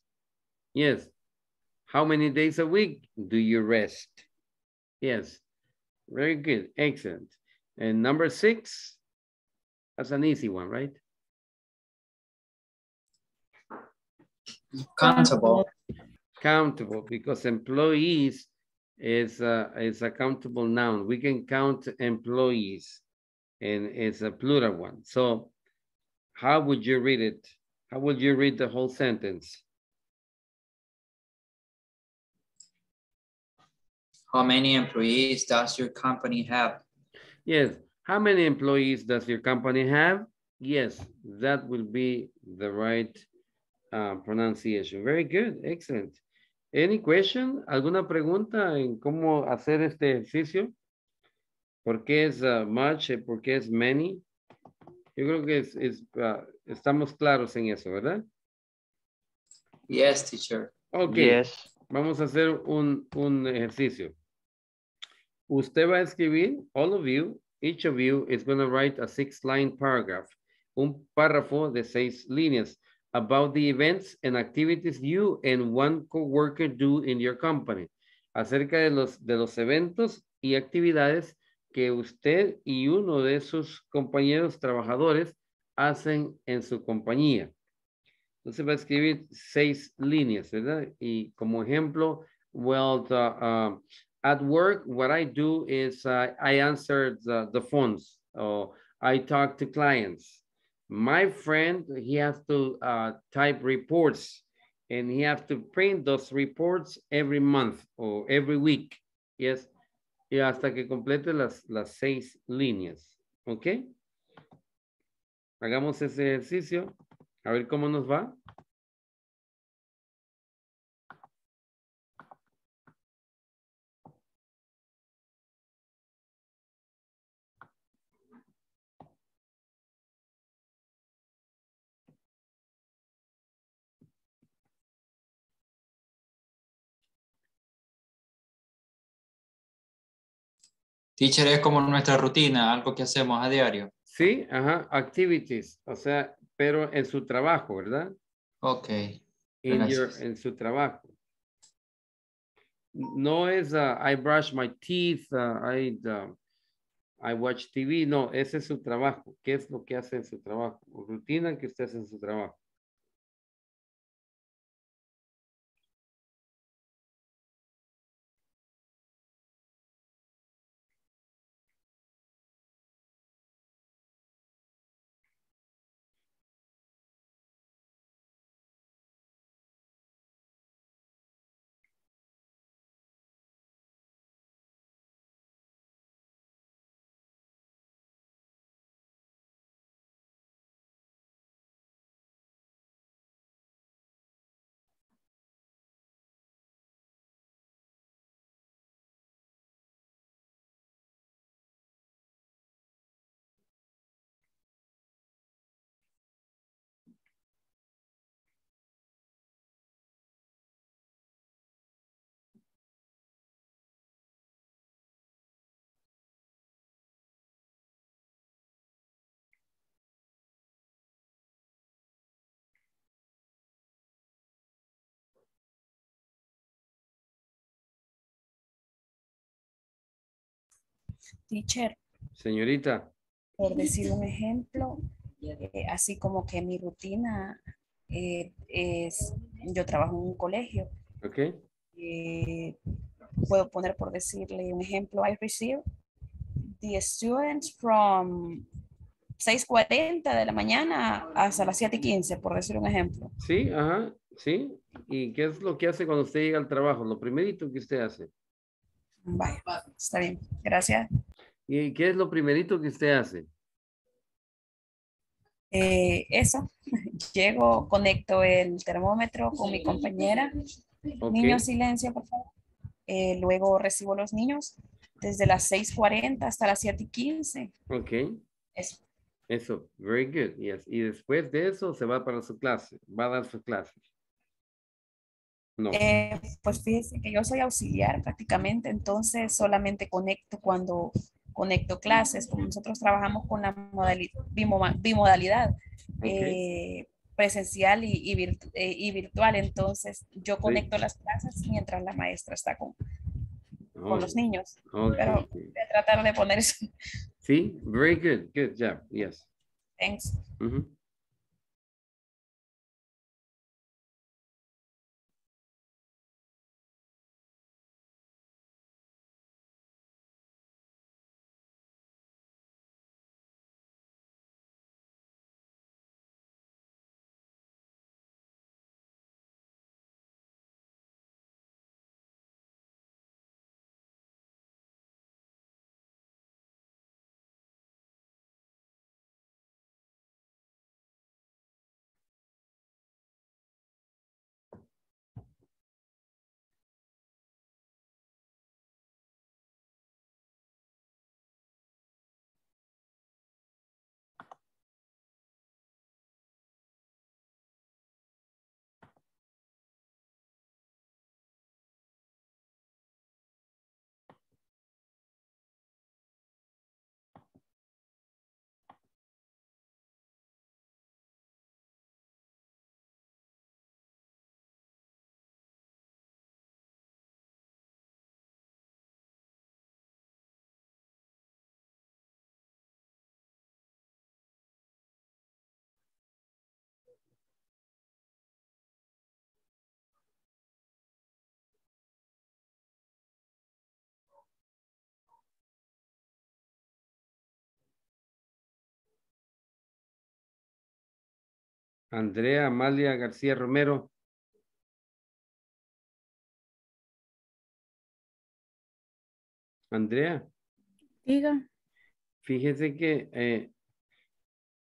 Yes. How many days a week do you rest? Yes. Very good. Excellent. And number six, that's an easy one, right? Countable. Countable because employees is a, is a countable noun. We can count employees and it's a plural one. So how would you read it? How would you read the whole sentence? How many employees does your company have? Yes. How many employees does your company have? Yes, that will be the right uh, pronunciation. Very good. Excellent. Any question? ¿Alguna pregunta en cómo hacer este ejercicio? ¿Por qué es uh, much? ¿Por qué es many? Yo creo que es, es uh, estamos claros en eso, ¿verdad? Yes, teacher. Okay. Yes. Vamos a hacer un, un ejercicio. Usted va a escribir, all of you, each of you is going to write a six-line paragraph. Un párrafo de seis líneas about the events and activities you and one coworker do in your company. Acerca de los, de los eventos y actividades que usted y uno de sus compañeros trabajadores hacen en su compañía. Entonces va a escribir seis líneas, ¿verdad? Y como ejemplo, well, the, uh, at work, what I do is uh, I answer the, the phones or I talk to clients. My friend, he has to uh, type reports and he has to print those reports every month or every week. Yes. Y hasta que complete las, las seis líneas. ¿Ok? Hagamos ese ejercicio. A ver cómo nos va. Teacher es como nuestra rutina, algo que hacemos a diario. Sí, ajá, activities, o sea, pero en su trabajo, ¿verdad? Ok. In your- Gracias. en su trabajo. No es uh, I brush my teeth, uh, I, uh, I watch TV, no, ese es su trabajo. ¿Qué es lo que hace en su trabajo? Rutina que usted hace en su trabajo. Teacher, Señorita, por decir un ejemplo, eh, así como que mi rutina eh, es, yo trabajo en un colegio, ¿ok? eh, puedo poner por decirle un ejemplo, I receive the students from 6.40 de la mañana hasta las 7.15, por decir un ejemplo. Sí, ajá, sí. ¿Y qué es lo que hace cuando usted llega al trabajo? Lo primerito que usted hace. Vaya, está bien, gracias. ¿Y qué es lo primerito que usted hace? Eh, eso, llego, conecto el termómetro con mi compañera. Ok. Niños, silencio, por favor. Eh, luego recibo los niños desde las 6.40 hasta las 7.15. Ok. Eso. Eso, very good, yes. Y después de eso se va para su clase, va a dar su clase. No. Eh, pues fíjese que yo soy auxiliar prácticamente, entonces solamente conecto cuando conecto clases, como nosotros trabajamos con la modalidad, bimodalidad, eh, presencial y, y virtu- eh, y virtual, entonces yo conecto las clases mientras la maestra está con, con los niños, pero voy a tratar de poner eso. Sí, very good, good job, yes. Thanks. Andrea Amalia García Romero. Andrea. Diga. Fíjese que eh,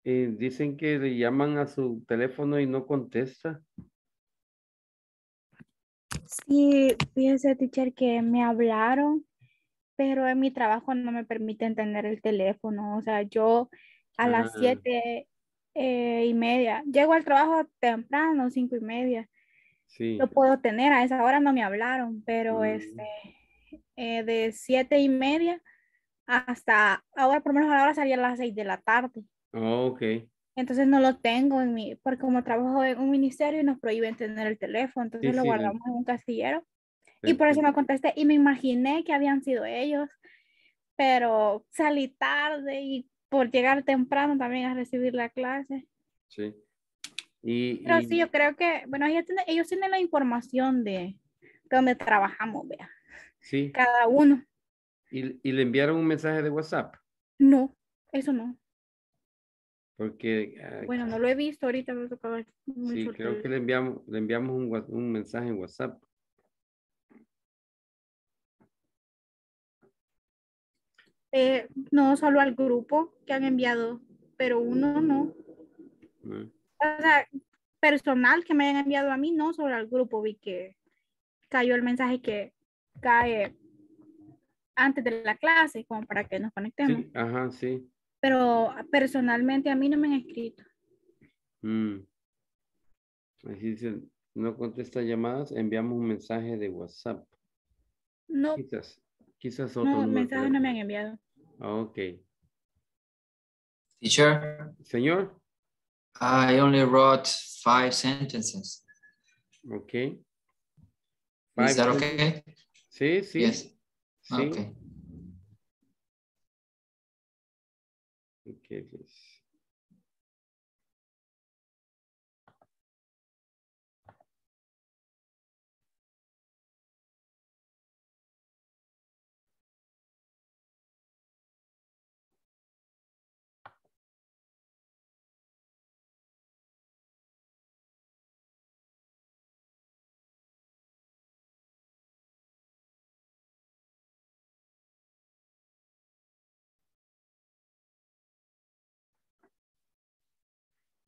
eh, dicen que le llaman a su teléfono y no contesta. Sí, fíjese, teacher, que me hablaron, pero en mi trabajo no me permiten tener el teléfono. O sea, yo a las ah. siete eh, y media, llego al trabajo temprano, cinco y media. Sí. Lo puedo tener, a esa hora no me hablaron, pero Mm. este, eh, de siete y media hasta ahora, por lo menos ahora salía a las seis de la tarde. Oh, ok. Entonces no lo tengo en mi, porque como trabajo en un ministerio nos prohíben tener el teléfono, entonces Sí, lo sí, guardamos en un castillero. Y por eso no contesté y me imaginé que habían sido ellos, pero salí tarde y por llegar temprano también a recibir la clase. Sí. Y, Pero y- sí, yo creo que, bueno, ellos tienen, ellos tienen la información de, de donde trabajamos, vea, sí. cada uno. Y, y le enviaron un mensaje de WhatsApp. No, eso no. Porque ah, Bueno, no lo he visto ahorita, me sí, creo que le enviamos, le enviamos un, un mensaje en WhatsApp. Eh, no solo al grupo que han enviado, pero uno no. O sea, personal que me hayan enviado a mí, no solo al grupo, vi que cayó el mensaje que cae antes de la clase, como para que nos conectemos. Sí, ajá, sí. Pero personalmente a mí no me han escrito. Mm. Así dice, no contesta llamadas, enviamos un mensaje de WhatsApp. No, Quizás, quizás otro no, mensajes no me han enviado. Ah, ok. Teacher, Señor, I only wrote five sentences. ok. Is that okay? Sí, sí. Yes. Sí. Okay. Ok,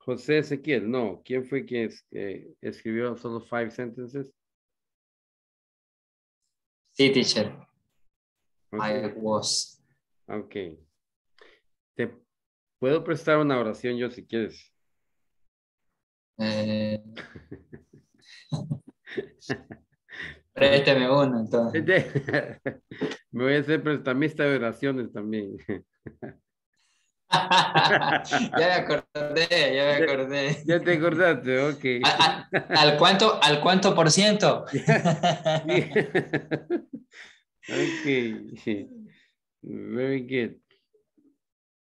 José Ezequiel, no. ¿Quién fue quien es- escribió solo five sentences? Sí, teacher. I was. Ok. Te puedo prestar una oración yo si quieres. Eh, présteme uno, entonces. Me voy a hacer prestamista de oraciones también. ya me acordé, ya me acordé. Ya te acordaste, ok. ¿Al cuánto, al cuánto por ciento? ok. Very good.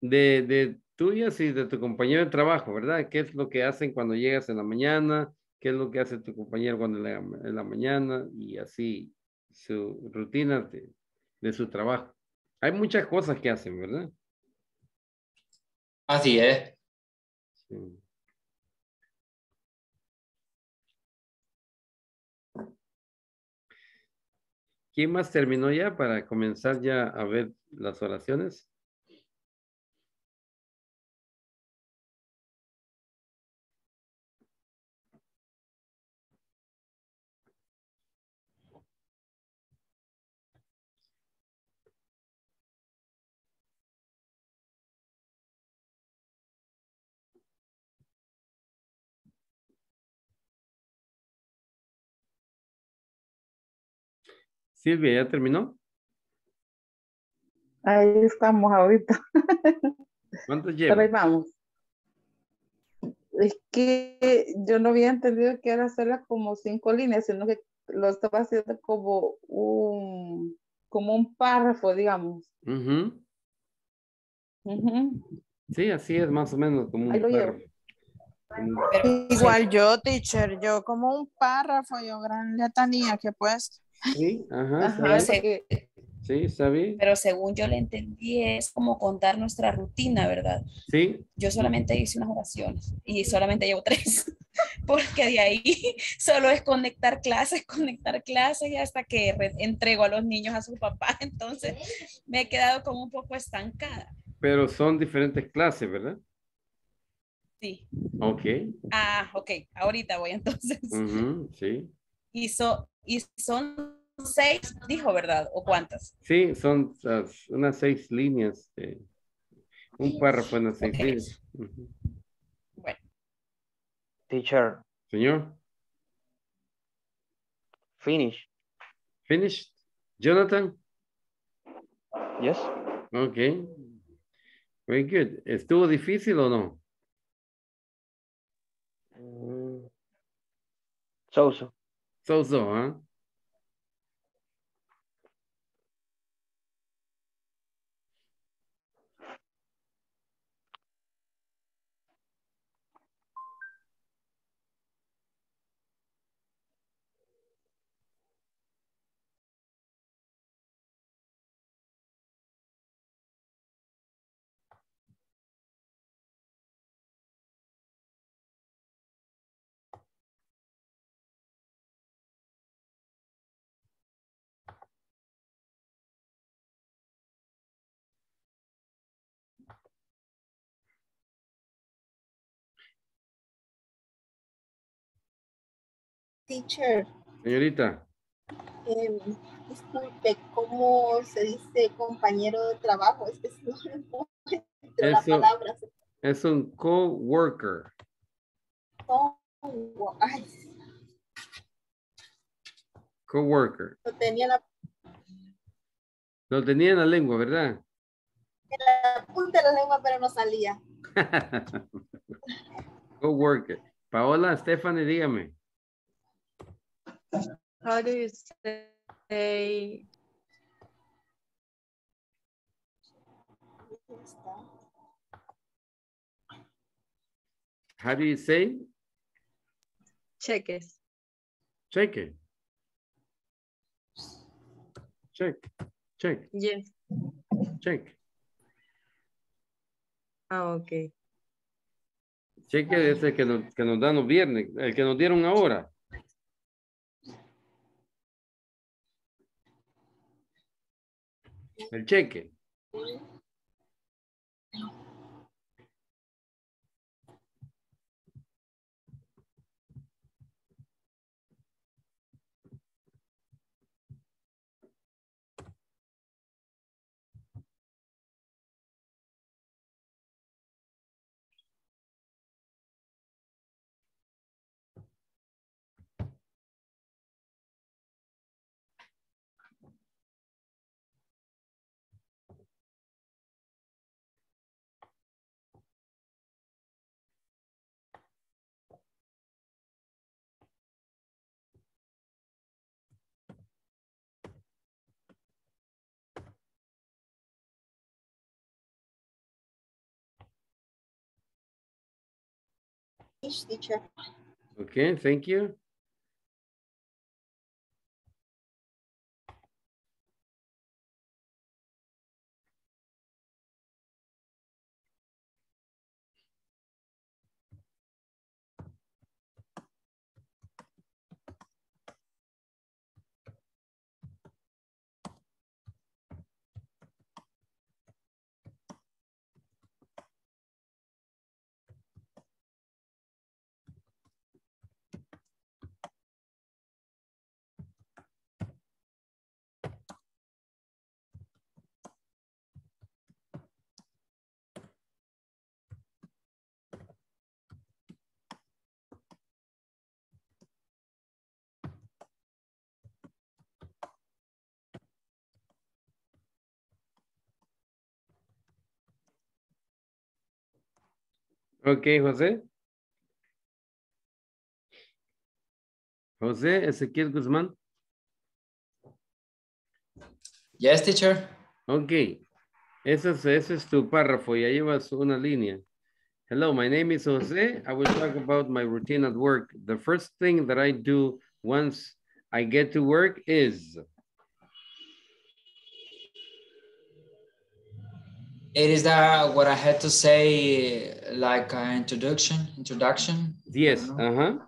De, de tuyas y de tu compañero de trabajo, ¿verdad? ¿Qué es lo que hacen cuando llegas en la mañana? ¿Qué es lo que hace tu compañero cuando en la, en la mañana? Y así, su rutina de, de su trabajo. Hay muchas cosas que hacen, ¿verdad? Así es. ¿Quién más terminó ya para comenzar ya a ver las oraciones? Silvia, ¿ya terminó? Ahí estamos ahorita. ¿Cuántos Pero ahí vamos. Es que yo no había entendido que era hacerla como cinco líneas, sino que lo estaba haciendo como un, como un párrafo, digamos. Ujú. Ujú. Sí, así es más o menos como Ahí un párrafo. Igual yo, teacher, yo como un párrafo, yo gran letanía que pues. Sí, ajá, Sí, está bien. Pero según yo le entendí, es como contar nuestra rutina, ¿verdad? Sí. Yo solamente hice unas oraciones y solamente llevo tres, porque de ahí solo es conectar clases, conectar clases y hasta que re- entrego a los niños a su papá. Entonces me he quedado como un poco estancada. Pero son diferentes clases, ¿verdad? Sí. Ok. Ah, ok. Ahorita voy entonces. Ujú, Sí. Y, so- y son seis, dijo, ¿verdad? ¿O cuántas? Sí, son uh, unas seis líneas. un párrafo en las seis líneas. Ujú. Teacher, Señor, finish. finished. Jonathan? Yes. Ok. Very good. ¿Estuvo difícil o no? Mm. So, so. So, so, Teacher, Señorita, em, disculpe, ¿cómo se dice compañero de trabajo? Es que no encuentro la palabra. es un coworker. Ay, Coworker. no tenía la, Lo tenía en la lengua, ¿verdad? en la punta de la lengua, pero no salía. Coworker. Paola, Stephanie, dígame. How do you say How do you say? cheques? It. Check. Check. Yes. Check. Ah, ok. Cheque es el que nos, que nos dan los viernes, el que nos dieron ahora. El cheque. English teacher. Okay, thank you. Okay, José. José Ezequiel Guzmán. Yes, teacher. Ok. Ese es, ese es tu párrafo. Ya llevas una línea. Hello, my name is Jose. I will talk about my routine at work. The first thing that I do once I get to work is. It is that what I had to say, like an introduction, introduction. Yes, ajá.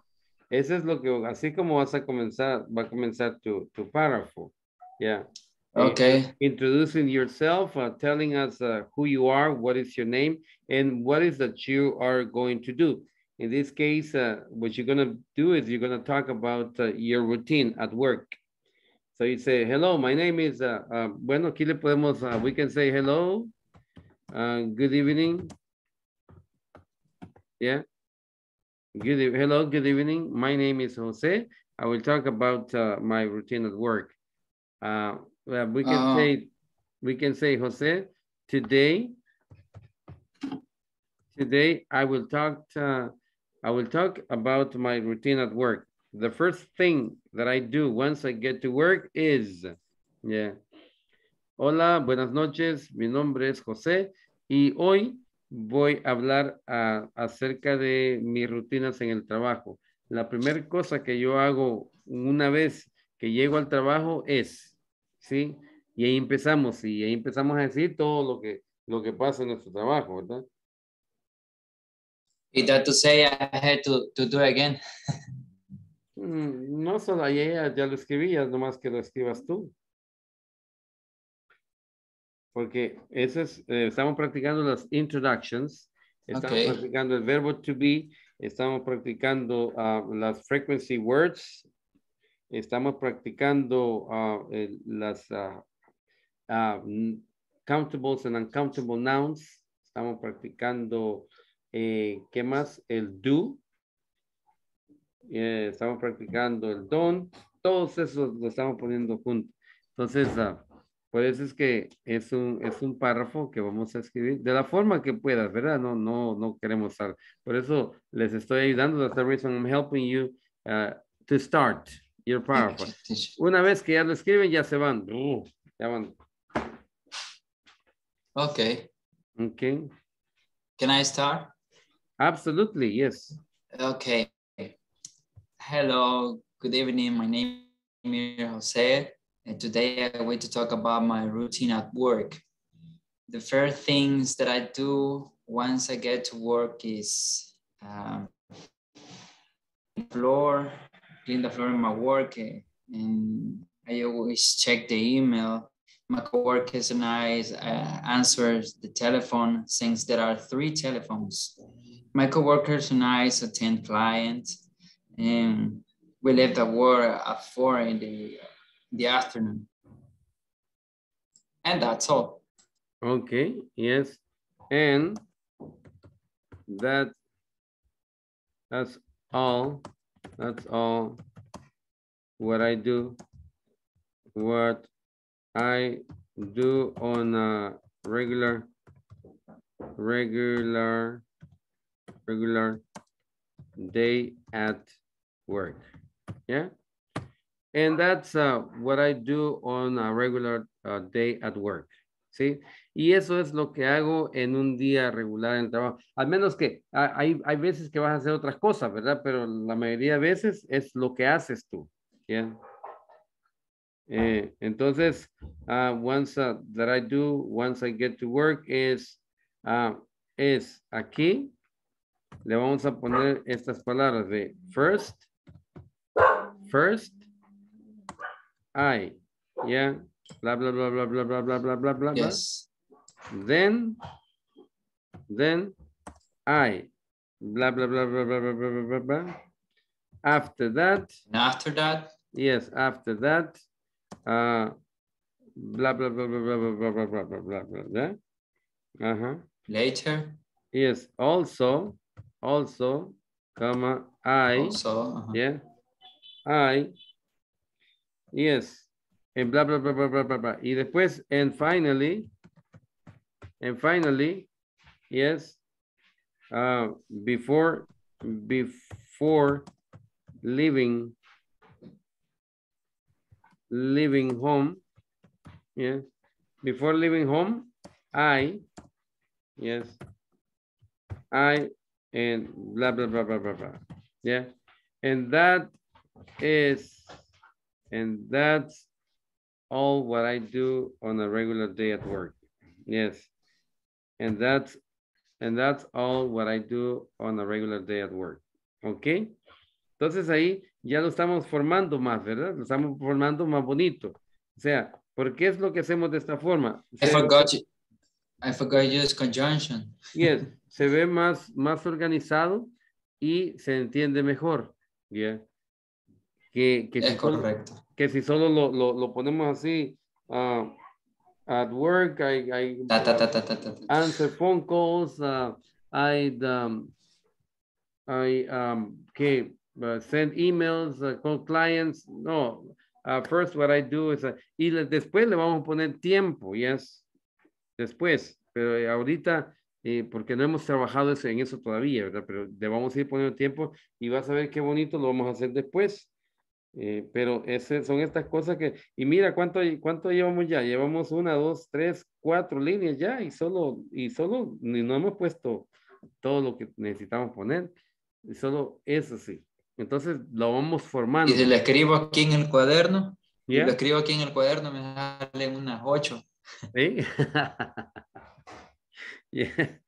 Eso es lo que, así como vas a comenzar, va a comenzar tu, tu párrafo. Yeah. Okay. Introducing yourself, uh, telling us uh, who you are, what is your name, and what is that you are going to do. In this case, uh, what you're going to do is you're going to talk about uh, your routine at work. So you say, hello, my name is, uh, uh, bueno, aquí le podemos, uh, we can say hello, uh, good evening. Yeah. Good, hello, good evening. My name is Jose. I will talk about uh, my routine at work. Uh, well, we can Ah. say, we can say, Jose, today, today I will talk, uh, I will talk about my routine at work. The first thing that I do once I get to work is, yeah. Hola, buenas noches. Mi nombre es José y hoy voy a hablar ah, acerca de mis rutinas en el trabajo. La primera cosa que yo hago una vez que llego al trabajo es, ¿sí? Y ahí empezamos, y ahí empezamos a decir todo lo que, lo que pasa en nuestro trabajo, ¿verdad? Is that to say I had to, to do again? Mm, No solo ya, ya lo escribías, nomás que lo escribas tú. Porque eso es, eh, estamos practicando las introductions, estamos practicando el verbo to be, estamos practicando ah, las frequency words, estamos practicando ah, el- las ah, countables and uncountable nouns, estamos practicando, eh, ¿qué más? El do, eh, estamos practicando el don, todos esos lo estamos poniendo juntos. Entonces, por eso es que es un, es un párrafo que vamos a escribir de la forma que puedas, ¿verdad? No, no, no queremos estar. Por eso les estoy ayudando. That's the reason I'm helping you uh, to start your paragraph. Una vez que ya lo escriben, ya se van. Uh, ya van. Okay. Okay. Can I start? Absolutely, yes. Okay. Hello, good evening. My name is Jose, and today I want to talk about my routine at work. The first things that I do once I get to work is um, floor, clean the floor in my work, eh, and I always check the email. My coworkers and I uh, answer the telephone since there are three telephones. My coworkers and I attend clients, and we left the work at four in the, the afternoon. And that's all. Okay, yes. And that that's all. That's all what I do. What I do on a regular regular regular day at work. Yeah. And that's uh, what I do on a regular uh, day at work. ¿Sí? Y eso es lo que hago en un día regular en el trabajo. Al menos que hay, hay veces que vas a hacer otras cosas, ¿verdad? Pero la mayoría de veces es lo que haces tú. ¿ya? Eh, entonces, uh, once uh, that I do, once I get to work uh, es aquí, le vamos a poner estas palabras de first, first, I, yeah, blah, blah, blah, blah, blah, blah, blah, blah, blah, blah. Yes. Then, then I, blah, blah, blah, blah, blah, blah, blah, blah, blah. After that, And after that, yes, after that, uh, blah, blah, blah, blah, blah, blah, blah, blah, blah, blah, blah, blah. Uh-huh. later, Yes, also, also, comma, I. Also, uh-huh. Yeah. I. Yes. And blah, blah, blah, blah, blah, blah, blah. Y después, and finally, and finally, yes, uh, before, before leaving, leaving home, yeah, before leaving home, I, yes, I, and blah, blah, blah, blah, blah, blah. Yeah. And that is, and that's all what I do on a regular day at work. Yes. And that's, and that's all what I do on a regular day at work. ¿Ok? Entonces ahí ya lo estamos formando más, ¿verdad? Lo estamos formando más bonito. O sea, ¿por qué es lo que hacemos de esta forma? I forgot you. I forgot you use conjunction. Yes, se ve más, más organizado y se entiende mejor. Yeah. Que, que, Es si solo, correcto. que si solo lo, lo, lo ponemos así, ah, at work, I, I Ta, ta, ta, answer phone calls, uh, I, um, I, um, que uh, send emails, uh, call clients. No, uh, first what I do is, uh, y le- después le vamos a poner tiempo, yes, después, pero eh, ahorita, eh, porque no hemos trabajado en eso todavía, ¿verdad? Pero le vamos a ir poniendo tiempo y vas a ver qué bonito lo vamos a hacer después. Eh, pero ese, son estas cosas que, y mira cuánto, cuánto llevamos ya, llevamos una, dos, tres, cuatro líneas ya y solo, y solo, ni no hemos puesto todo lo que necesitamos poner, y solo eso sí. Entonces lo vamos formando. Y si lo escribo aquí en el cuaderno, y ¿Ya? lo escribo aquí en el cuaderno, me salen unas ocho. ¿Sí? Yeah,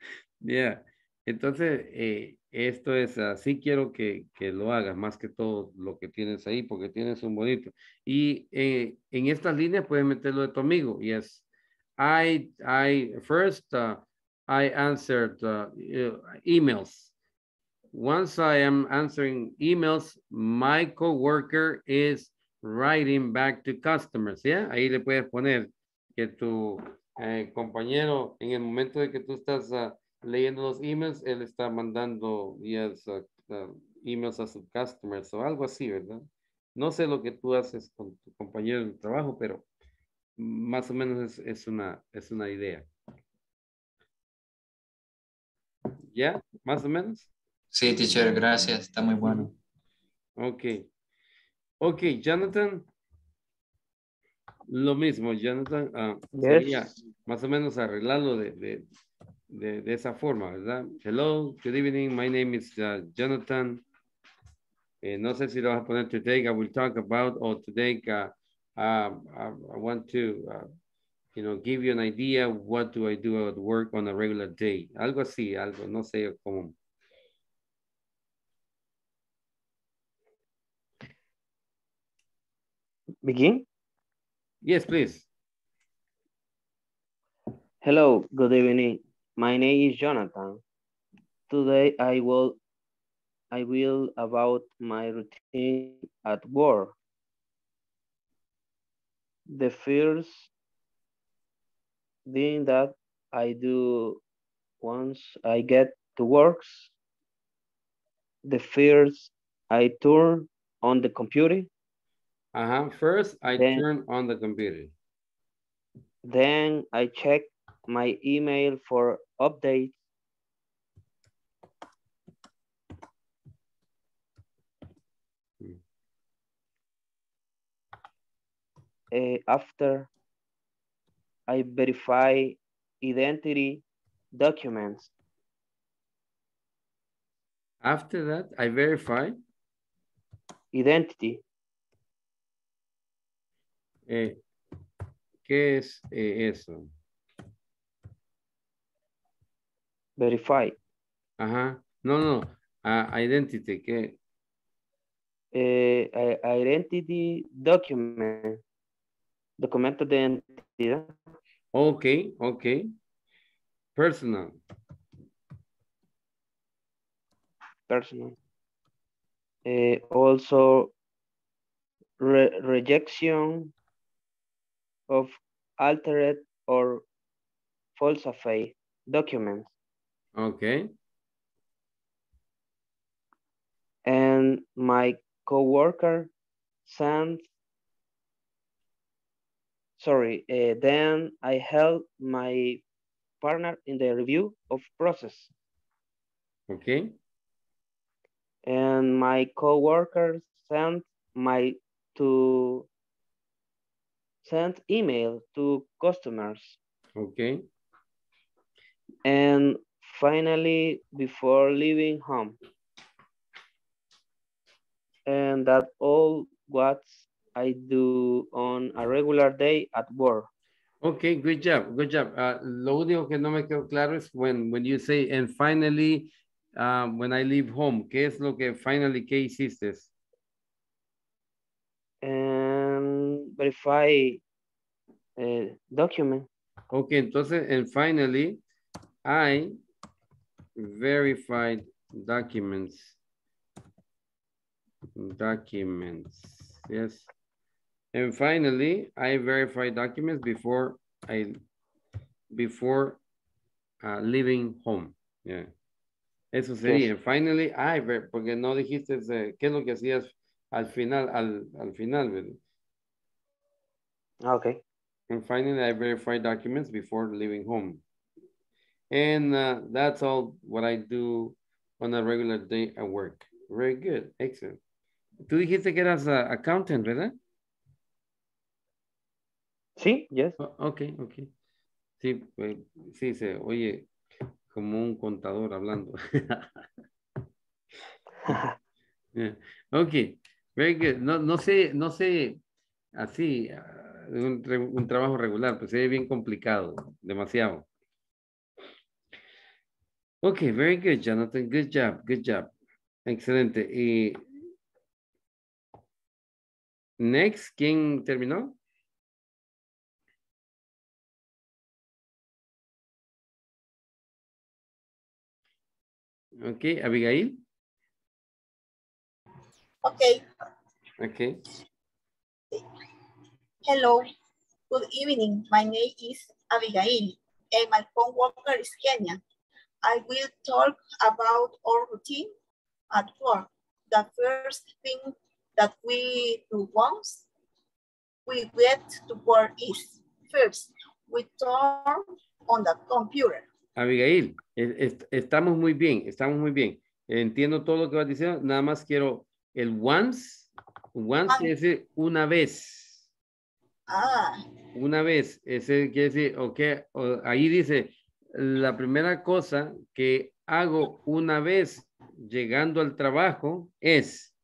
yeah. Entonces, eh, esto es así, quiero que, que lo hagas más que todo lo que tienes ahí, porque tienes un bonito. Y eh, en estas líneas puedes meterlo de tu amigo. Yes, I, I, first, uh, I answered uh, uh, emails. Once I am answering emails, my coworker is writing back to customers. Yeah, ahí le puedes poner que tu eh, compañero, en el momento de que tú estás ah, leyendo los emails, él está mandando yes, emails a sus customers o algo así, ¿verdad? No sé lo que tú haces con tu compañero de trabajo, pero más o menos es, es una, es una idea. ¿Ya? ¿Más o menos? Sí, teacher, gracias. Está muy bueno. Ok. Ok, Jonathan. Lo mismo, Jonathan. ah, Yes. sería más o menos arreglarlo de, de, de, de esa forma, ¿verdad? Hello, good evening. My name is uh, Jonathan. Eh, no sé si lo vas a poner today. I will talk about or today uh, uh, I, I want to, uh, you know, give you an idea what do I do at work on a regular day. Algo así, algo, no sé cómo. Begin? Yes, please. Hello, good evening. My name is Jonathan. Today I will I will about my routine at work. The first thing that I do once I get to work, the first I turn on the computer, Uh-huh. First, I Then- turn on the computer. then I check my email for updates. Uh, after I verify identity documents, After that, I verify. identity, Eh, ¿Qué es eh, eso? Verify, Ajá. No, no. identity. ¿Qué? eh, identity document, documento de identidad, Ok, ok. Personal. personal. Eh, also, re- rejection of altered or falsified documents. Ok. And my coworker sent, sorry, eh, then I help my partner in the review of process. Ok. and my coworker sent my to send email to customers Ok. and finally before leaving home and that all what i do on a regular day at work Okay, good job, good job. Ah, lo único que no me quedó claro es when, when you say, and finally, um, when I leave home, ¿qué es lo que finally, qué hiciste? And verify eh, document. Okay, entonces, and finally, I verified documents. Documents, yes. And finally, I verify documents before I, before uh, leaving home. Yeah. Eso sería. Finally, I, ver- porque no dijiste eh, qué es lo que hacías al final, al, al final, ¿verdad? Ah, Okay. And finally, I verify documents before leaving home. And uh, that's all what I do on a regular day at work. Very good, excellent. Tú dijiste que eras uh, accountant, ¿verdad? Sí, yes. O- Ok, ok. Sí, pues, sí, se oye como un contador hablando. Yeah. Ok, very good. No, no sé, no sé, así, ah, un, un trabajo regular, pues es bien complicado, demasiado. Ok, very good, Jonathan. Good job, good job. Excelente. Y next, ¿quién terminó? Ok, Abigail. Okay. Ok. Hello. Good evening. My name is Abigail and my coworker is Kenya. I will talk about our routine at work. The first thing that we do once we get to work is first we turn on the computer. Abigail, es- es- estamos muy bien, estamos muy bien. Entiendo todo lo que vas diciendo, nada más quiero el once, once quiere decir una vez, Ah, una vez, ese quiere decir, ok, ahí dice, la primera cosa que hago una vez llegando al trabajo es,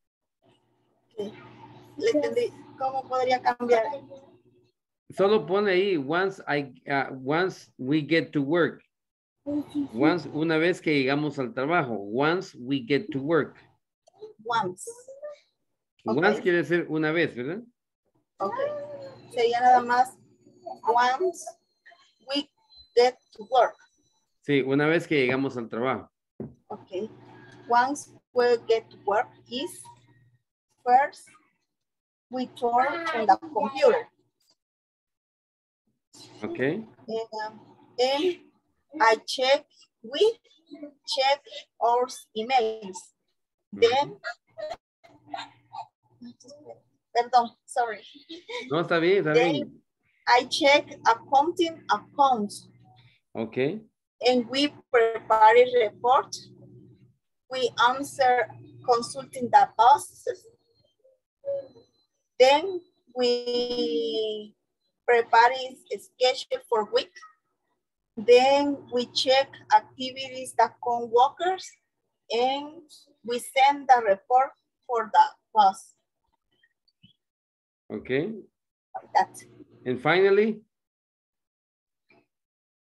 le entendí. ¿Cómo podría cambiar? solo pone ahí, once, I, uh, once we get to work, once, una vez que llegamos al trabajo, once we get to work. Once. Once quiere decir una vez, ¿verdad? Okay. Sería nada más once we get to work. Sí, una vez que llegamos al trabajo. Okay. Once we get to work is first we turn on the computer ¿Ok? and, and I check, we check our emails. Then, perdón, sorry. No, está bien, está Then bien. I check accounting accounts Ok. and we prepare a report. We answer consulting the bosses. Then we prepare a schedule for week. Then we check activities that come workers and we send the report for the boss. Ok. That And finally,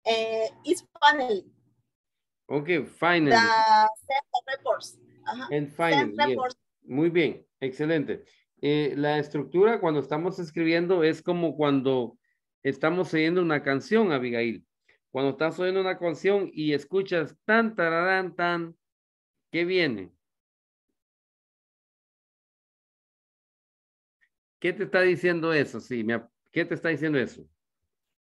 uh, is finally ok, finally. the reports. Ajá. And Send finally, yes. reports. Muy bien, excelente. Eh, la estructura cuando estamos escribiendo es como cuando estamos oyendo una canción, Abigail. Cuando estás oyendo una canción y escuchas tan, tararán, tan, ¿qué viene? ¿Qué te está diciendo eso? Sí, me ¿qué te está diciendo eso?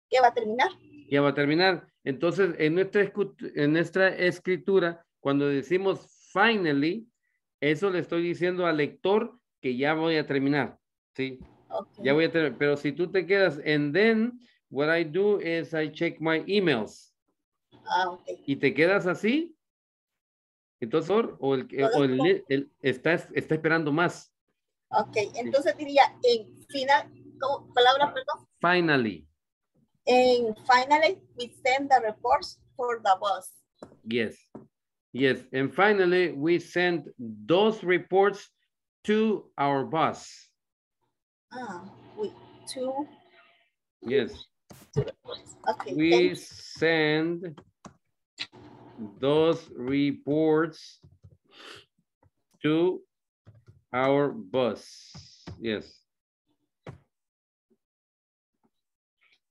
¿Qué va a terminar? Ya va a terminar. Entonces, en nuestra, en nuestra escritura, cuando decimos finally, eso le estoy diciendo al lector que ya voy a terminar. ¿sí? Ya voy a terminar. Pero si tú te quedas, and then what I do is I check my emails. Ah, ok. Y te quedas así, entonces, o el, o el- el- está, está esperando más. Ok, entonces diría en final, ¿cómo? palabra, perdón. Finally, En finally, we send the reports for the boss. yes. Yes, and finally, we send those reports to our boss. Ah, we, to, Yes. Okay, we send those reports to our boss. Yes.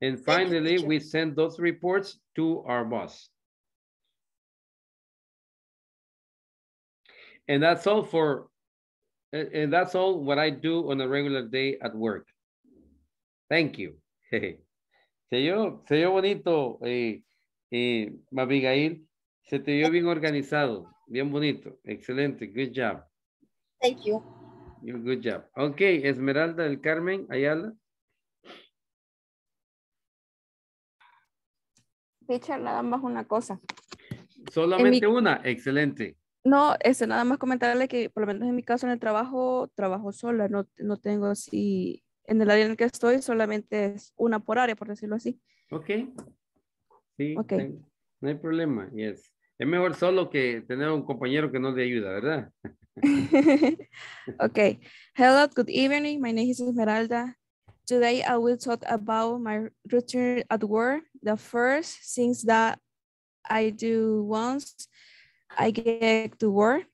And finally, we send those reports to our boss. And that's all for, and that's all what I do on a regular day at work. Thank you. Se oyó, se oyó bonito, eh, eh, Abigail. Se te vio bien organizado, bien bonito. Excelente, good job. Thank you. You- Good job. Ok, Esmeralda del Carmen Ayala. Teacher, nada más una cosa. Solamente una, excelente. No, este, nada más comentarle que por lo menos en mi caso en el trabajo, trabajo sola, no, no tengo así, en el área en el que estoy solamente es una por área, por decirlo así. Ok. Sí, Ok. no- no hay problema, yes. Es mejor solo que tener un compañero que nos le ayuda, ¿verdad? Okay. Hello, good evening. My name is Esmeralda. Today I will talk about my routine at work. The first things that I do once I get to work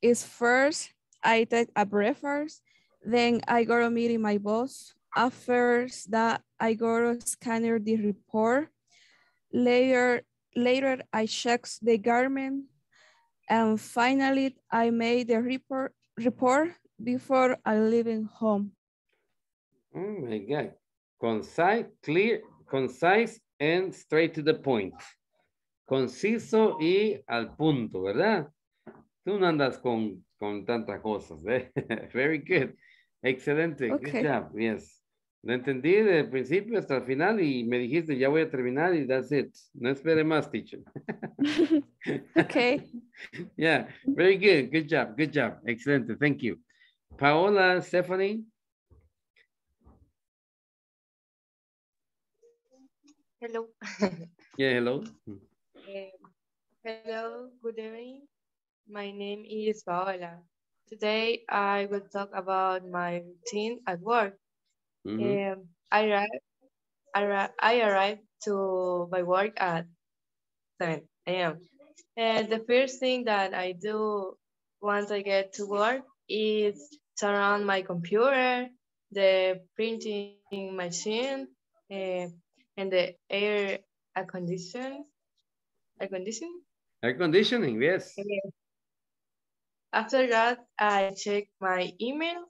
is first I take a breakfast, then I go to meeting my boss. After that, I go to scan the report. Later, later I check the garment and finally, I made the report, report before I leaving home. Oh my God. Concise, clear, concise and straight to the point. Conciso y al punto, ¿verdad? Tú no andas con, con tantas cosas, ¿eh? Very good. Excelente. Good job. Yes. Lo entendí desde el principio hasta el final y me dijiste, ya voy a terminar y that's it. No espere más, teacher. Okay. Yeah, very good. Good job. Good job. Excelente. Thank you. Paola, Stephanie. Hello. Yeah, hello. Eh, hello, good evening. My name is Paola. Today I will talk about my routine at work. Mhm. Um, I arrived, I arrived to my work at 7 a.m. And the first thing that I do once I get to work is turn on my computer, the printing machine, eh, and the air air condition, air conditioning. Air conditioning, yes. After that, I check my email.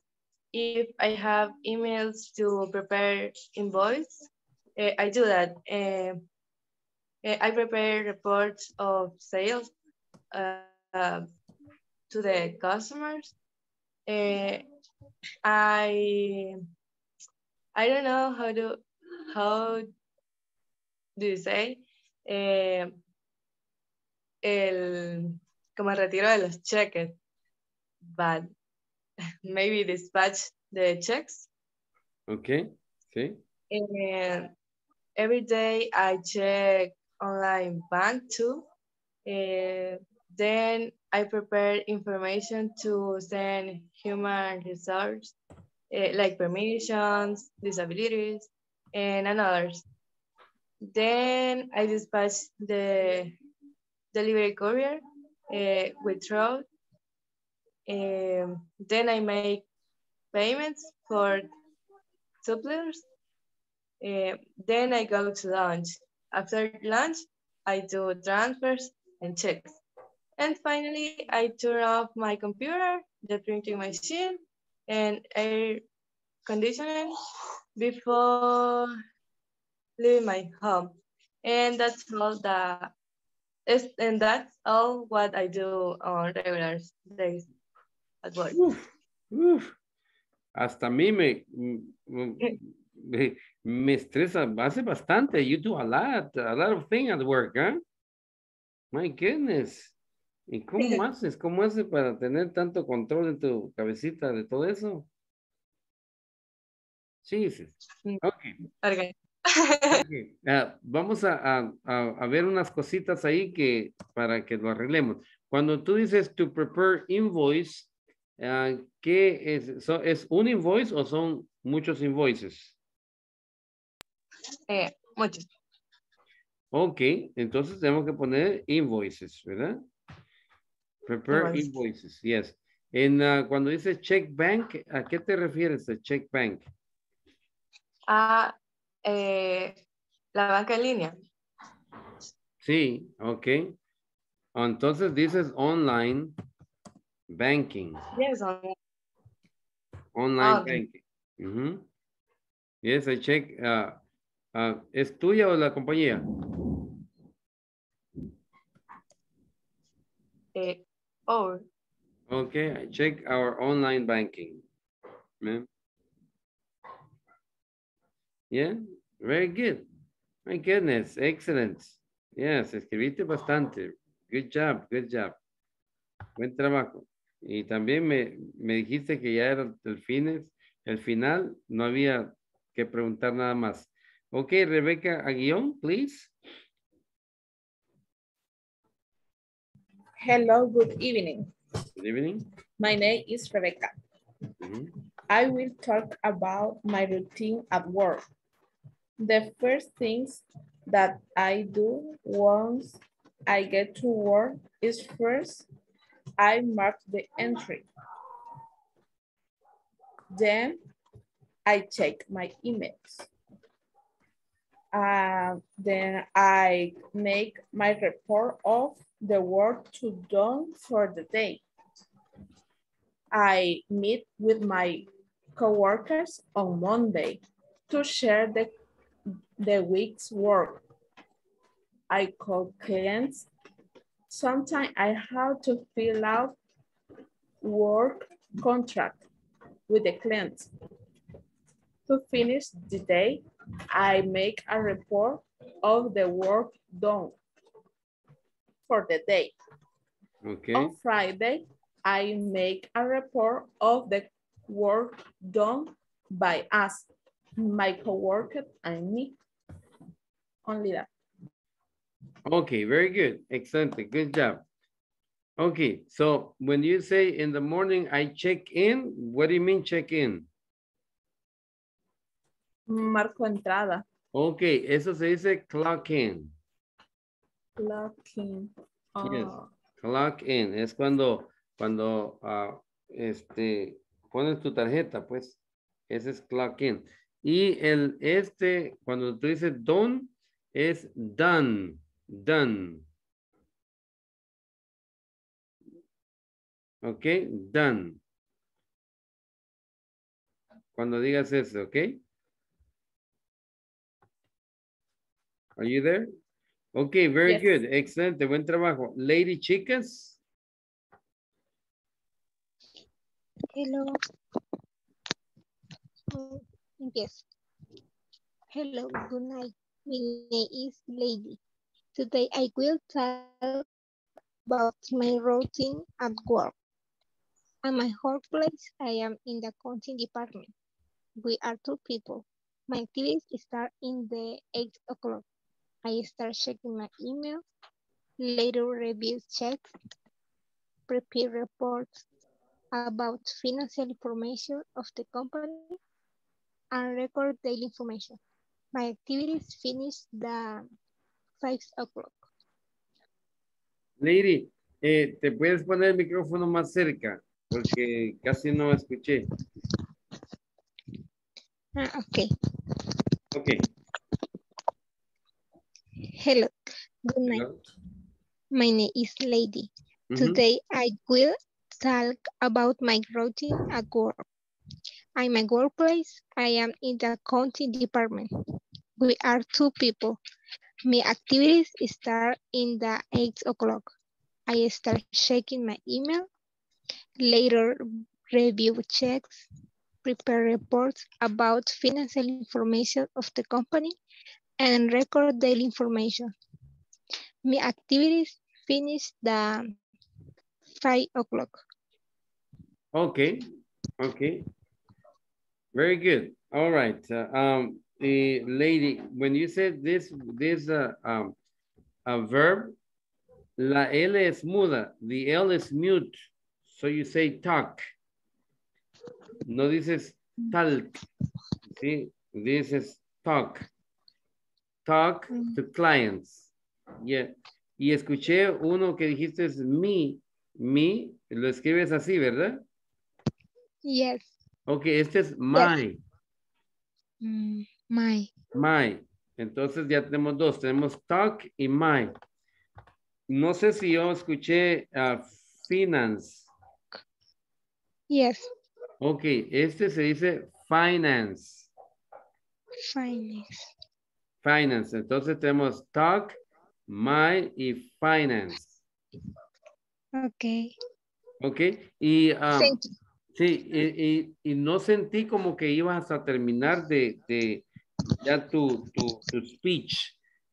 If I have emails to prepare invoice, eh, I do that. Eh, eh, I prepare reports of sales uh, uh, to the customers. I I don't know how to how do you say eh, el como el retiro de los cheques, but maybe dispatch the checks. Okay. Sí. And every day I check online bank too. Eh, then I prepare information to send human resource, eh, like permissions, disabilities, and others. Then I dispatch the delivery courier uh, with road. Um, then I make payments for suppliers. Uh, then I go to lunch. After lunch, I do transfers and checks. And finally, I turn off my computer, the printing machine, and air conditioning before leaving my home. And that's all that is, and that's all what I do on regular days at work. Uf, hasta a mí me, me, estresa, hace bastante. You do a lot, a lot of things at work, huh? My goodness. ¿Y cómo haces? ¿Cómo haces para tener tanto control en tu cabecita de todo eso? Jesus. Okay. Okay. Ah, vamos a, a- a- a ver unas cositas ahí que para que lo arreglemos. Cuando tú dices to prepare invoice, ah, ¿qué es? So- ¿Es un invoice o son muchos invoices? Eh, Muchos. Ok, entonces tenemos que poner invoices, ¿verdad? Prepare Invoices. invoices, yes. En, ah, cuando dice check bank, ¿a qué te refieres de check bank? A eh, la banca en línea. Sí, ok. Entonces dices online banking, Yes, on- online Ah, banking. Yes, I check. ah, ah, ¿Es tuya o la compañía? eh, oh, Okay, I check our online banking. Yeah, very good. My goodness, excellent. Yes, escribiste bastante. Good job, good job. Buen trabajo. Y también me, me dijiste que ya era el fines, el final, no había que preguntar nada más. Ok, Rebeca Aguillón, please. Hello, good evening. Good evening. My name is Rebecca. Mhm. I will talk about my routine at work. The first things that I do once I get to work is first, I mark the entry. Then I check my emails. Uh, then I make my report of the work to done for the day. I meet with my coworkers on Monday to share the, the week's work. I call clients. Sometimes I have to fill out work contract with the client. To finish the day, I make a report of the work done for the day. Okay. On Friday, I make a report of the work done by us, my coworker and me. Only that. Okay, very good. Excellent. Good job. Okay, so when you say in the morning I check in, what do you mean check in? Marco entrada. Okay, eso se dice clock in. Clock Clocking. Yes, Ah, clock in. Es cuando, cuando ah, este, pones tu tarjeta, pues. Ese es clock in. Y el este, cuando tú dices done, es done. Done. Ok, done. Cuando digas eso, ok? Are you there? Okay, very Yes. good. Excelente, buen trabajo. Lady chicas. Hello. Yes. Hello, good night. My name is Lady. Today I will talk about my routine at work. At my workplace, I am in the accounting department. We are two people. My activities start in the 8 o'clock. I start checking my email, later review checks, prepare reports about financial information of the company, and record daily information. My activities finish the 5 o'clock. Lady, eh, ¿te puedes poner el micrófono más cerca? Porque casi no escuché. Ah, okay. Ok. Hello. Good night. Hello. My name is Lady. Mhm. Today I will talk about my routine at work. In my workplace, I am in the accounting department. We are two people. My activities start in the 8 o'clock. I start checking my email, later review checks, prepare reports about financial information of the company, and record daily information. My activities finish the 5 o'clock. Okay, okay. Very good. All right. Uh, um, the lady, when you said this, this uh, um, a verb, la L es muda, the L is mute. So you say talk. No dices talk. See, this is talk. talk to clients. Yeah. Y escuché uno que dijiste es me, me, lo escribes así, ¿verdad? Yes. Ok, este es my, Mm, my. my. Entonces ya tenemos dos, tenemos talk y my. No sé si yo escuché ah, finance. Yes. Ok, este se dice finance. Finance. Finance. Entonces tenemos talk, my y finance. Okay. Ok. Y, ah, Thank you. Sí, y, y- y no sentí como que ibas a terminar de, de ya tu, tu, tu speech.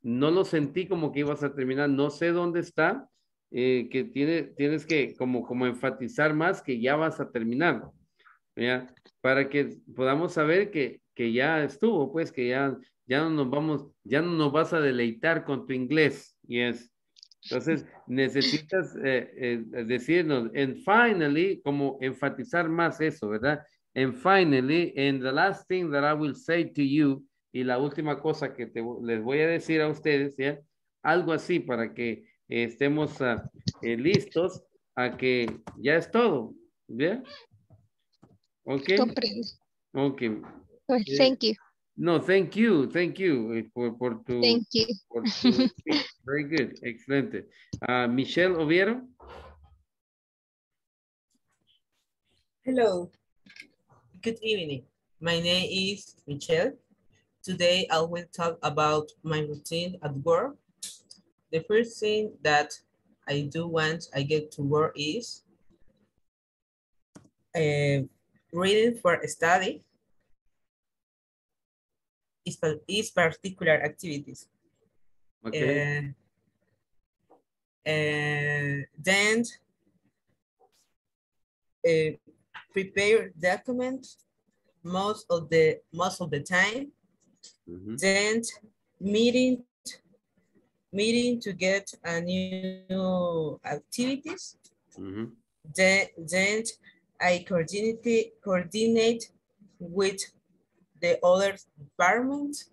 No lo sentí como que ibas a terminar. No sé dónde está. eh, que tiene, tienes que como, como enfatizar más que ya vas a terminar. ¿ya? Para que podamos saber que, que ya estuvo, pues que ya, ya no nos vamos, ya no nos vas a deleitar con tu inglés. Yes. Entonces, necesitas eh, eh, decirnos, and finally, como enfatizar más eso, ¿verdad? And finally, and the last thing that I will say to you, y la última cosa que te, les voy a decir a ustedes, ¿ya? Algo así para que eh, estemos eh, listos a que ya es todo, ¿ya? Ok. Comprendo. Ok. Pues, Eh, thank you. No, thank you, thank you eh, por, por tu. Thank you. por tu speech. Very good, excelente. Ah, Michelle Oviero. Hello. Good evening. My name is Michelle. Today I will talk about my routine at work. The first thing that I do once I get to work is uh, reading for study is, is particular activities. Okay. Uh, and then uh, prepare documents most of the most of the time. Then meeting meeting to get a new activities. Mhm. Then, then I coordinate coordinate with the other departments.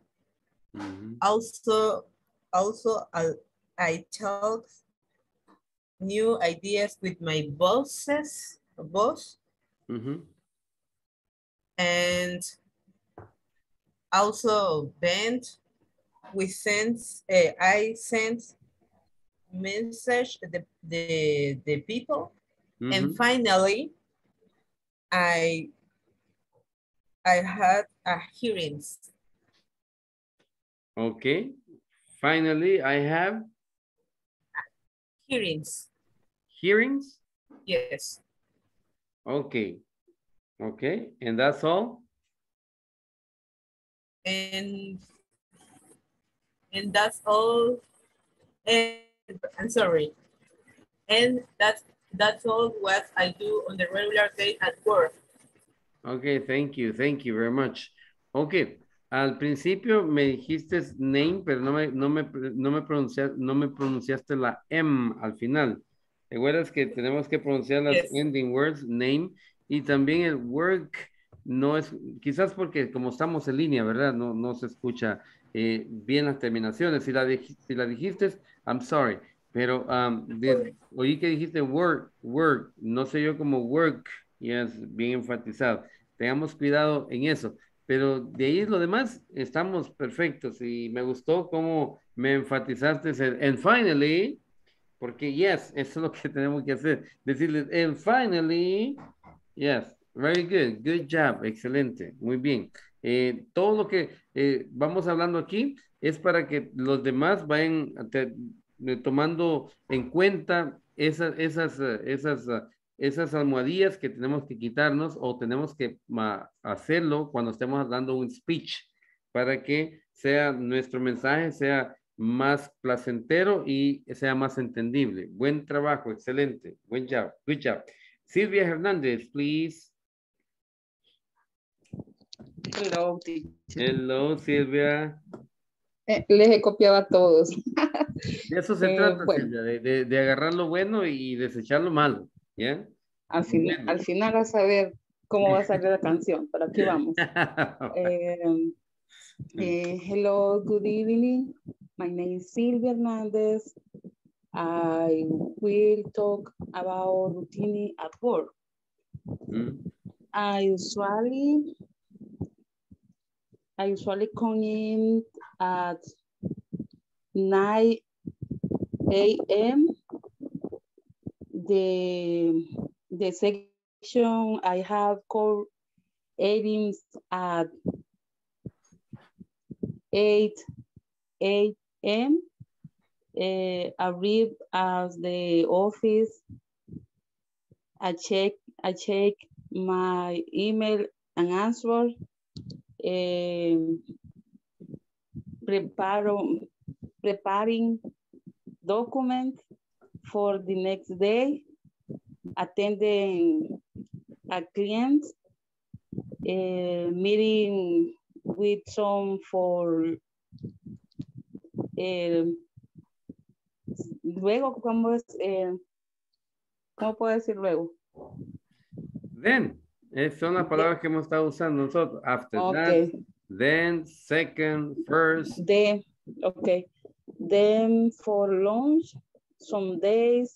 Mhm. Also, also I, I talk new ideas with my bosses, boss, Mhm. and also then we sent, uh, I send message the, the, the people. Mhm. And finally, I, I had a hearings. Okay. Finally, I have Hearings, hearings. yes. Okay. Okay, and that's all? And and that's all. And I'm sorry. And that's that's all what I do on the regular day at work. Okay, thank you, thank you very much. Okay, al principio me dijiste name, pero no me, no me, no me, pronuncia- no me pronunciaste la M al final. ¿Te acuerdas que tenemos que pronunciar las Yes. ending words, name, y también el work no es, quizás porque como estamos en línea, ¿verdad? No, no se escucha eh, bien las terminaciones. Si la, si la dijiste, I'm sorry, pero um, de- oí que dijiste work, work, no sé yo como work, y es bien enfatizado. Tengamos cuidado en eso. Pero de ahí lo demás, estamos perfectos y me gustó cómo me enfatizaste el and finally, porque yes, eso es lo que tenemos que hacer. Decirles, and finally, yes, very good, good job, excelente, muy bien. Eh, todo lo que eh, vamos hablando aquí es para que los demás vayan te- eh, tomando en cuenta esas, esas, eh, esas, eh, esas almohadillas que tenemos que quitarnos o tenemos que hacerlo cuando estemos dando un speech para que sea nuestro mensaje sea más placentero y sea más entendible. Buen trabajo, excelente. Buen job, good job. Silvia Hernández, please. Hello, teacher. Hello, Silvia. Eh, les he copiado a todos. De eso se Eh, trata, bueno. Silvia, de, de- de agarrar lo bueno y desechar lo malo. Al, final, al final a saber cómo va a salir la canción, pero aquí vamos. Eh, Eh, hello, good evening. My name is Silvia Hernandez. I will talk about routine at work. Mm. I usually, I usually come in at 9 a.m. The, the section I have called aims at 8 a.m. Uh, arrive at the office. I check, I check my email and answer. Um, preparo, preparing document for the next day, attending a client, uh, meeting with some for eh, luego, ¿cómo es? Eh, ¿Cómo puedo decir luego? Then, esas son las palabras que hemos estado usando nosotros. After Okay. that, then, second, first. Then, okay. Then for lunch, some days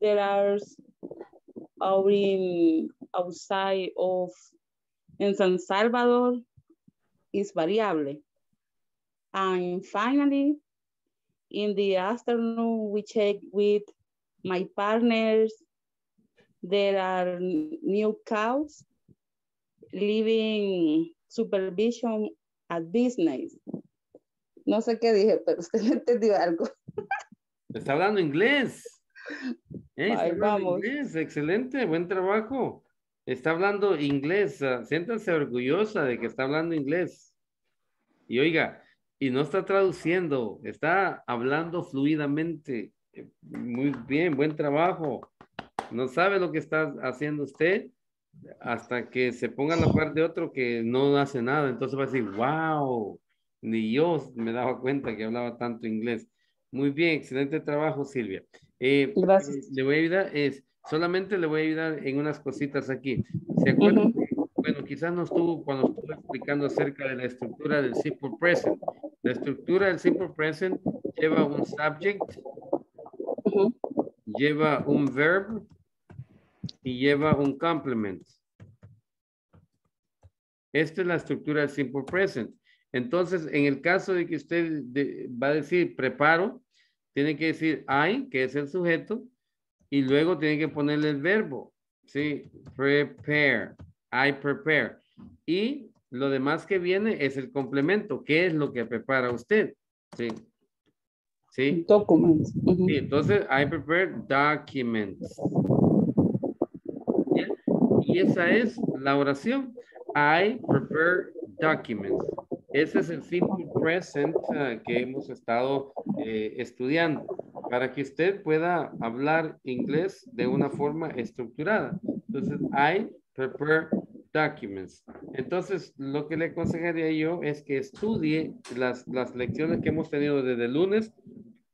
there are out in, outside of in San Salvador is variable. And finally, in the afternoon, we check with my partners. There are new cows living supervision at business. No sé qué dije, pero usted entendió algo. Está hablando inglés. Eh, está hablando vamos. inglés. Excelente, buen trabajo. Está hablando inglés. ah, Siéntanse orgullosa de que está hablando inglés. Y oiga, y no está traduciendo, está hablando fluidamente. Eh, Muy bien, buen trabajo. No sabe lo que está haciendo usted hasta que se ponga a la par de otro que no hace nada. Entonces va a decir, wow, ni yo me daba cuenta que hablaba tanto inglés. Muy bien, excelente trabajo, Silvia. Eh, Gracias. Le voy a ayudar, es, solamente le voy a ayudar en unas cositas aquí. ¿Se acuerdan? Bueno, quizás no estuvo cuando estuvo explicando acerca de la estructura del simple present. La estructura del simple present lleva un subject, lleva un verb y lleva un complement. Esta es la estructura del simple present. Entonces, en el caso de que usted de- va a decir preparo, tiene que decir I, que es el sujeto, y luego tiene que ponerle el verbo. Sí, prepare, I prepare. Y lo demás que viene es el complemento. ¿Qué es lo que prepara usted? Sí. Sí. Documents. Sí, entonces, I prepare documents. Y esa es la oración. I prepare documents. Ese es el simple present ah, que hemos estado eh, estudiando para que usted pueda hablar inglés de una forma estructurada. Entonces, I prepare documents. Entonces, lo que le aconsejaría yo es que estudie las, las lecciones que hemos tenido desde el lunes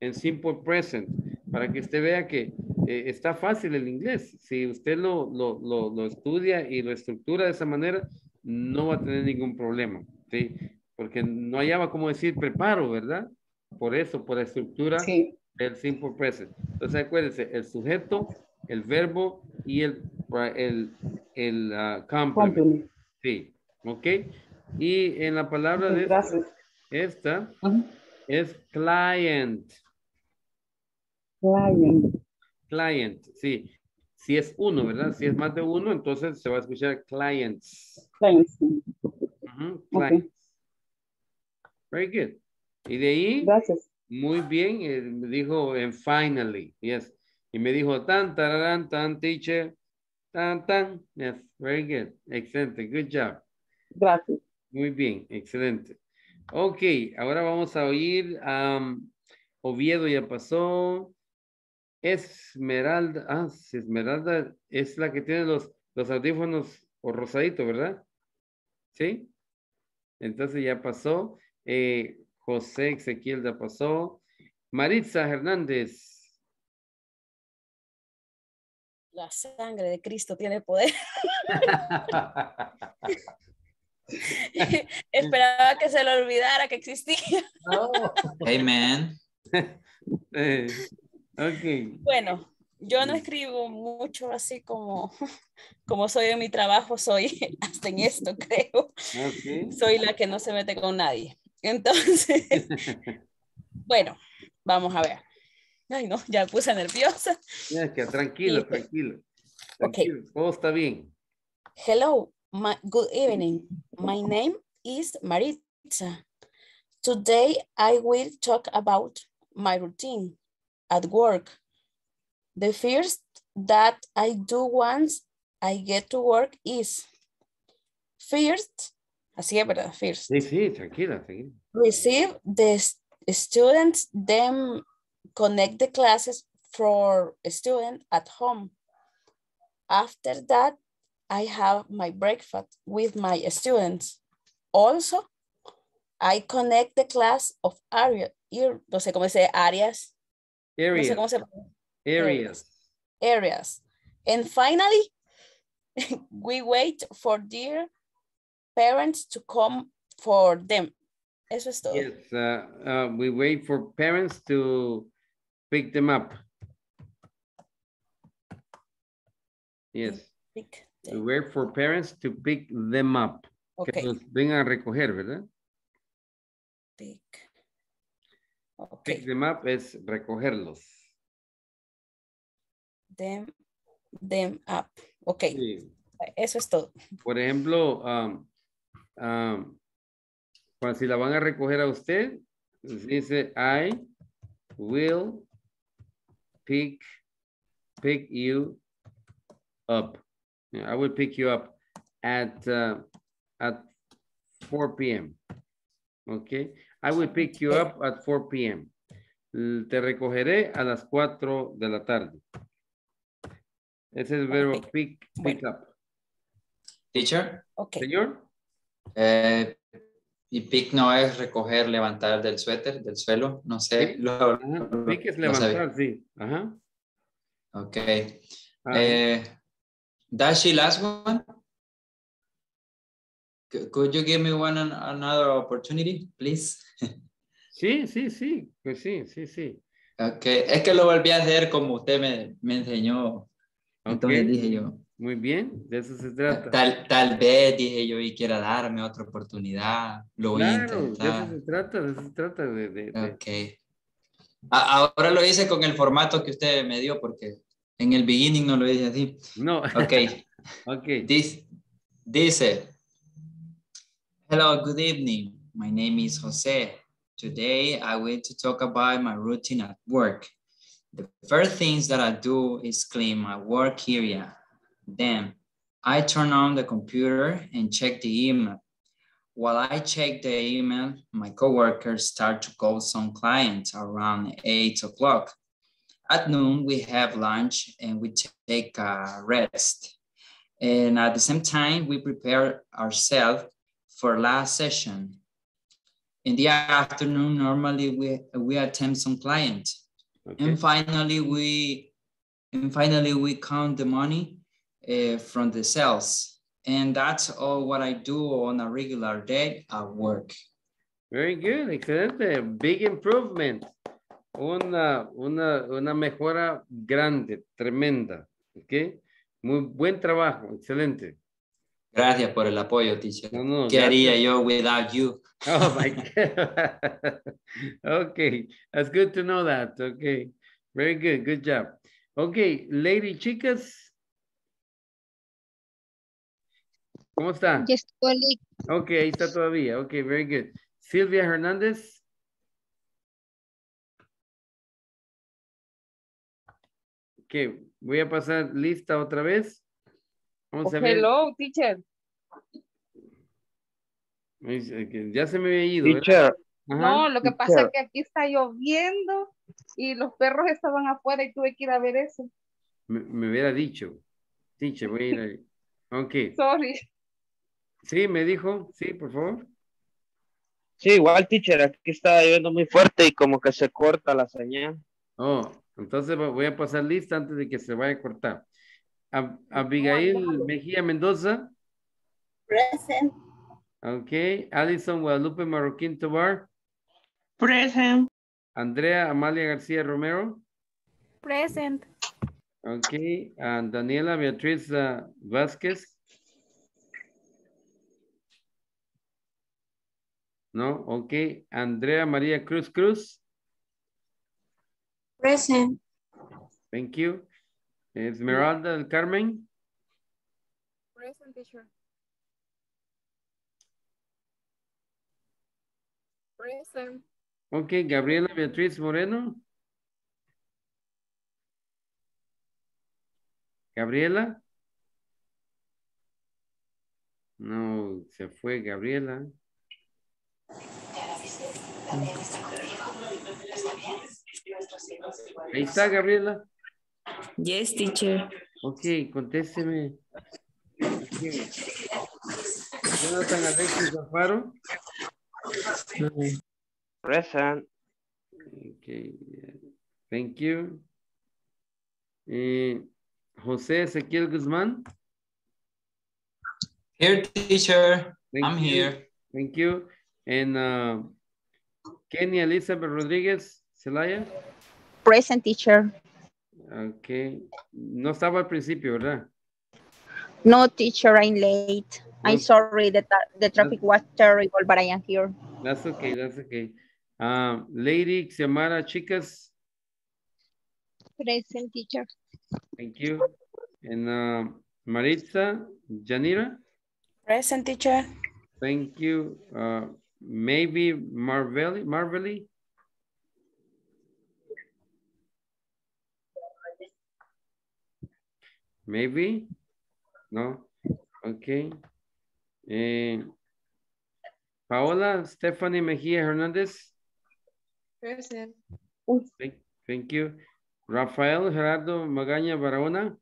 en simple present para que usted vea que eh, está fácil el inglés. Si usted lo, lo, lo, lo estudia y lo estructura de esa manera, no va a tener ningún problema. ¿sí? Porque no hallaba cómo decir preparo, ¿verdad? Por eso, por la estructura del simple present. Entonces, acuérdense, el sujeto, el verbo y el, el, el ah, complement. Complement. Sí, ¿ok? Y en la palabra de esta es client. Client. Client, sí. Si es uno, ¿verdad? Si es más de uno, entonces se va a escuchar clients. Clients. Clients. Very good. Y de ahí, Gracias. muy bien, eh, me dijo en finally, yes. Y me dijo tan, tararán, tan, teacher, tan, tan. Yes, very good. Excelente, good job. Gracias. Muy bien, excelente. Ok, ahora vamos a oír um, Oviedo ya pasó. Esmeralda, ah, sí, Esmeralda es la que tiene los, los audífonos o rosadito, ¿verdad? ¿Sí? Entonces ya pasó. Eh, José Ezequiel ya pasó. Maritza Hernández. La sangre de Cristo tiene poder. Esperaba que se le olvidara que existía. Man. Eh, ok. Bueno, yo no escribo mucho así como, como soy en mi trabajo, soy hasta en esto, creo. Soy la que no se mete con nadie. Entonces, bueno, vamos a ver. Ay, no, ya me puse nerviosa. Tranquilo, eh, tranquilo. Ok. Tranquilo, Todo está bien. Hello, my, good evening. My name is Maritza. Today I will talk about my routine at work. The first that I do once I get to work is first, así es, ¿verdad? First, Sí, sí, tranquila, tranquila. receive the students, then connect the classes for a student at home. After that, I have my breakfast with my students. Also, I connect the class of area, no sé cómo se áreas, no sé Areas. cómo se Areas. areas. And finally, we wait for their parents to come for them. Eso es todo. Yes, uh, uh, we wait for parents to pick them up. Yes, Pick we wait for parents to pick them up. Que Ok, los vengan a recoger, ¿verdad? pick. Ok, Pick them up es recogerlos. them, them up. Ok, Sí. eso es todo. Por ejemplo, um, um, cuando si la van a recoger a usted, dice I will pick pick you up. Yeah, I will pick you up at uh, at 4 p.m. Okay. I will pick you up at 4 p.m. Te recogeré a las 4 de la tarde. Ese es el verbo pick, pick up. Teacher, Ok, Señor. Eh, y pick no es recoger, levantar del suéter, del suelo, no sé. Lo, Ajá, lo- Pick es levantar, sí. Ajá. Ok. Ah, Eh, last one? Could you give me one an- another opportunity, please? Sí, sí, sí, pues sí, sí, sí. Ok, es que lo volví a hacer como usted me, me enseñó. Entonces Ok, dije yo, Muy bien, de eso se trata. tal, tal vez dije yo y quiera darme otra oportunidad. Lo voy a Claro, de eso intentar. se trata, de eso se trata, de, de- de- Ok. A- ahora lo hice con el formato que usted me dio porque en el beginning no lo hice así. No, Ok. ok. This, dice, hello, good evening. My name is Jose. Today I want to talk about my routine at work. The first things that I do is clean my work area. Then I turn on the computer and check the email. While I check the email, my coworkers start to call some clients around eight o'clock. At noon, we have lunch and we take a rest. And at the same time, we prepare ourselves for last session. In the afternoon, normally we, we attend some clients. okay. And finally, we and finally we count the money uh, from the cells. And that's all what I do on a regular day at work. Very good, excelente. Big improvement. Una, una, una mejora grande, tremenda. Ok. Muy buen trabajo, excelente. Gracias por el apoyo, teacher. No, no, ¿Qué gracias. haría yo without you? Oh my God. okay, that's good to know that. Okay, very good, good job. Okay, lady chicas. ¿Cómo está? Ok, ahí está todavía. Ok, very good. Silvia Hernández. Ok, voy a pasar lista otra vez. Vamos a ver. Hello, teacher. Ya se me había ido. Teacher. No, lo que pasa es que aquí está lloviendo y los perros estaban afuera y tuve que ir a ver eso. Me, me hubiera dicho. Teacher, voy a ir ahí. Ok. Sorry. Sí, me dijo. Sí, por favor. Sí, igual, teacher, aquí está lloviendo muy fuerte y como que se corta la señal. Oh, entonces vo- voy a pasar lista antes de que se vaya a cortar. Ab- Abigail Mejía Mendoza. Present. Okay. Alison Guadalupe Marroquín Tobar. Present. Andrea Amalia García Romero. Present. Okay. And Daniela Beatriz uh, Vázquez. No, okay. Andrea María Cruz Cruz. Present. Thank you. Esmeralda del Carmen. Present teacher. Present. Okay, Gabriela Beatriz Moreno. Gabriela. No, se fue Gabriela. Ahí está Gabriela. Yes, teacher. Ok, contésteme. Okay. Jonathan Alexis Alfaro. Present. Okay, thank you. Eh, José Ezequiel Guzmán. Here, teacher. Thank I'm you. here. Thank you. And uh, Kenia Elizabeth Rodríguez Celaya. Present teacher. Okay. No estaba al principio, ¿verdad? No teacher, I'm late. I'm sorry, the, the traffic was terrible, but I am here. That's okay, that's okay. Um, Lady Xiomara Chicas, Present teacher. thank you. And uh, Maritza Janira, Present teacher. thank you. Uh, maybe Marvelli, Marvelli. Maybe, no, okay. Eh, Paola Stephanie Mejia Hernandez, Present. thank, thank you. Rafael Gerardo Magaña Barahona.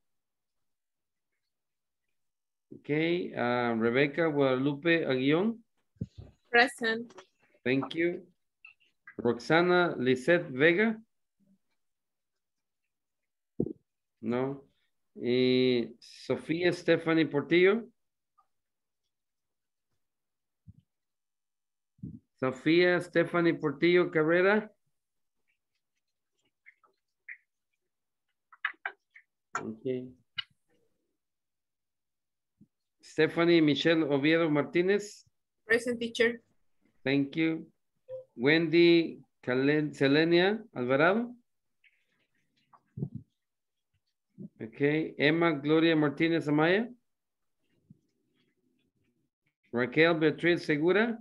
Okay, uh, Rebecca Guadalupe Aguillón, Present. thank you. Roxana Lisette Vega. No. Y Sofía Stephanie Portillo. Sofía Stephanie Portillo Cabrera. Okay. Stephanie Michelle Oviedo Martínez. Present teacher. Thank you. Wendy Selenia Alvarado. Okay. Emma Gloria Martínez Amaya. Raquel Beatriz Segura.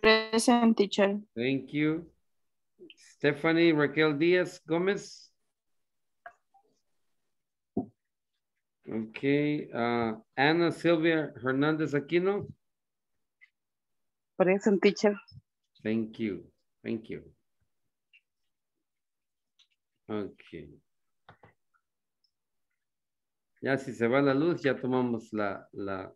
Present teacher. Thank you. Stephanie Raquel Diaz Gomez. Okay. Uh, Ana Silvia Hernandez Aquino. Present teacher. Thank you. Thank you. Okay. Ya si se va la luz, ya tomamos la, la,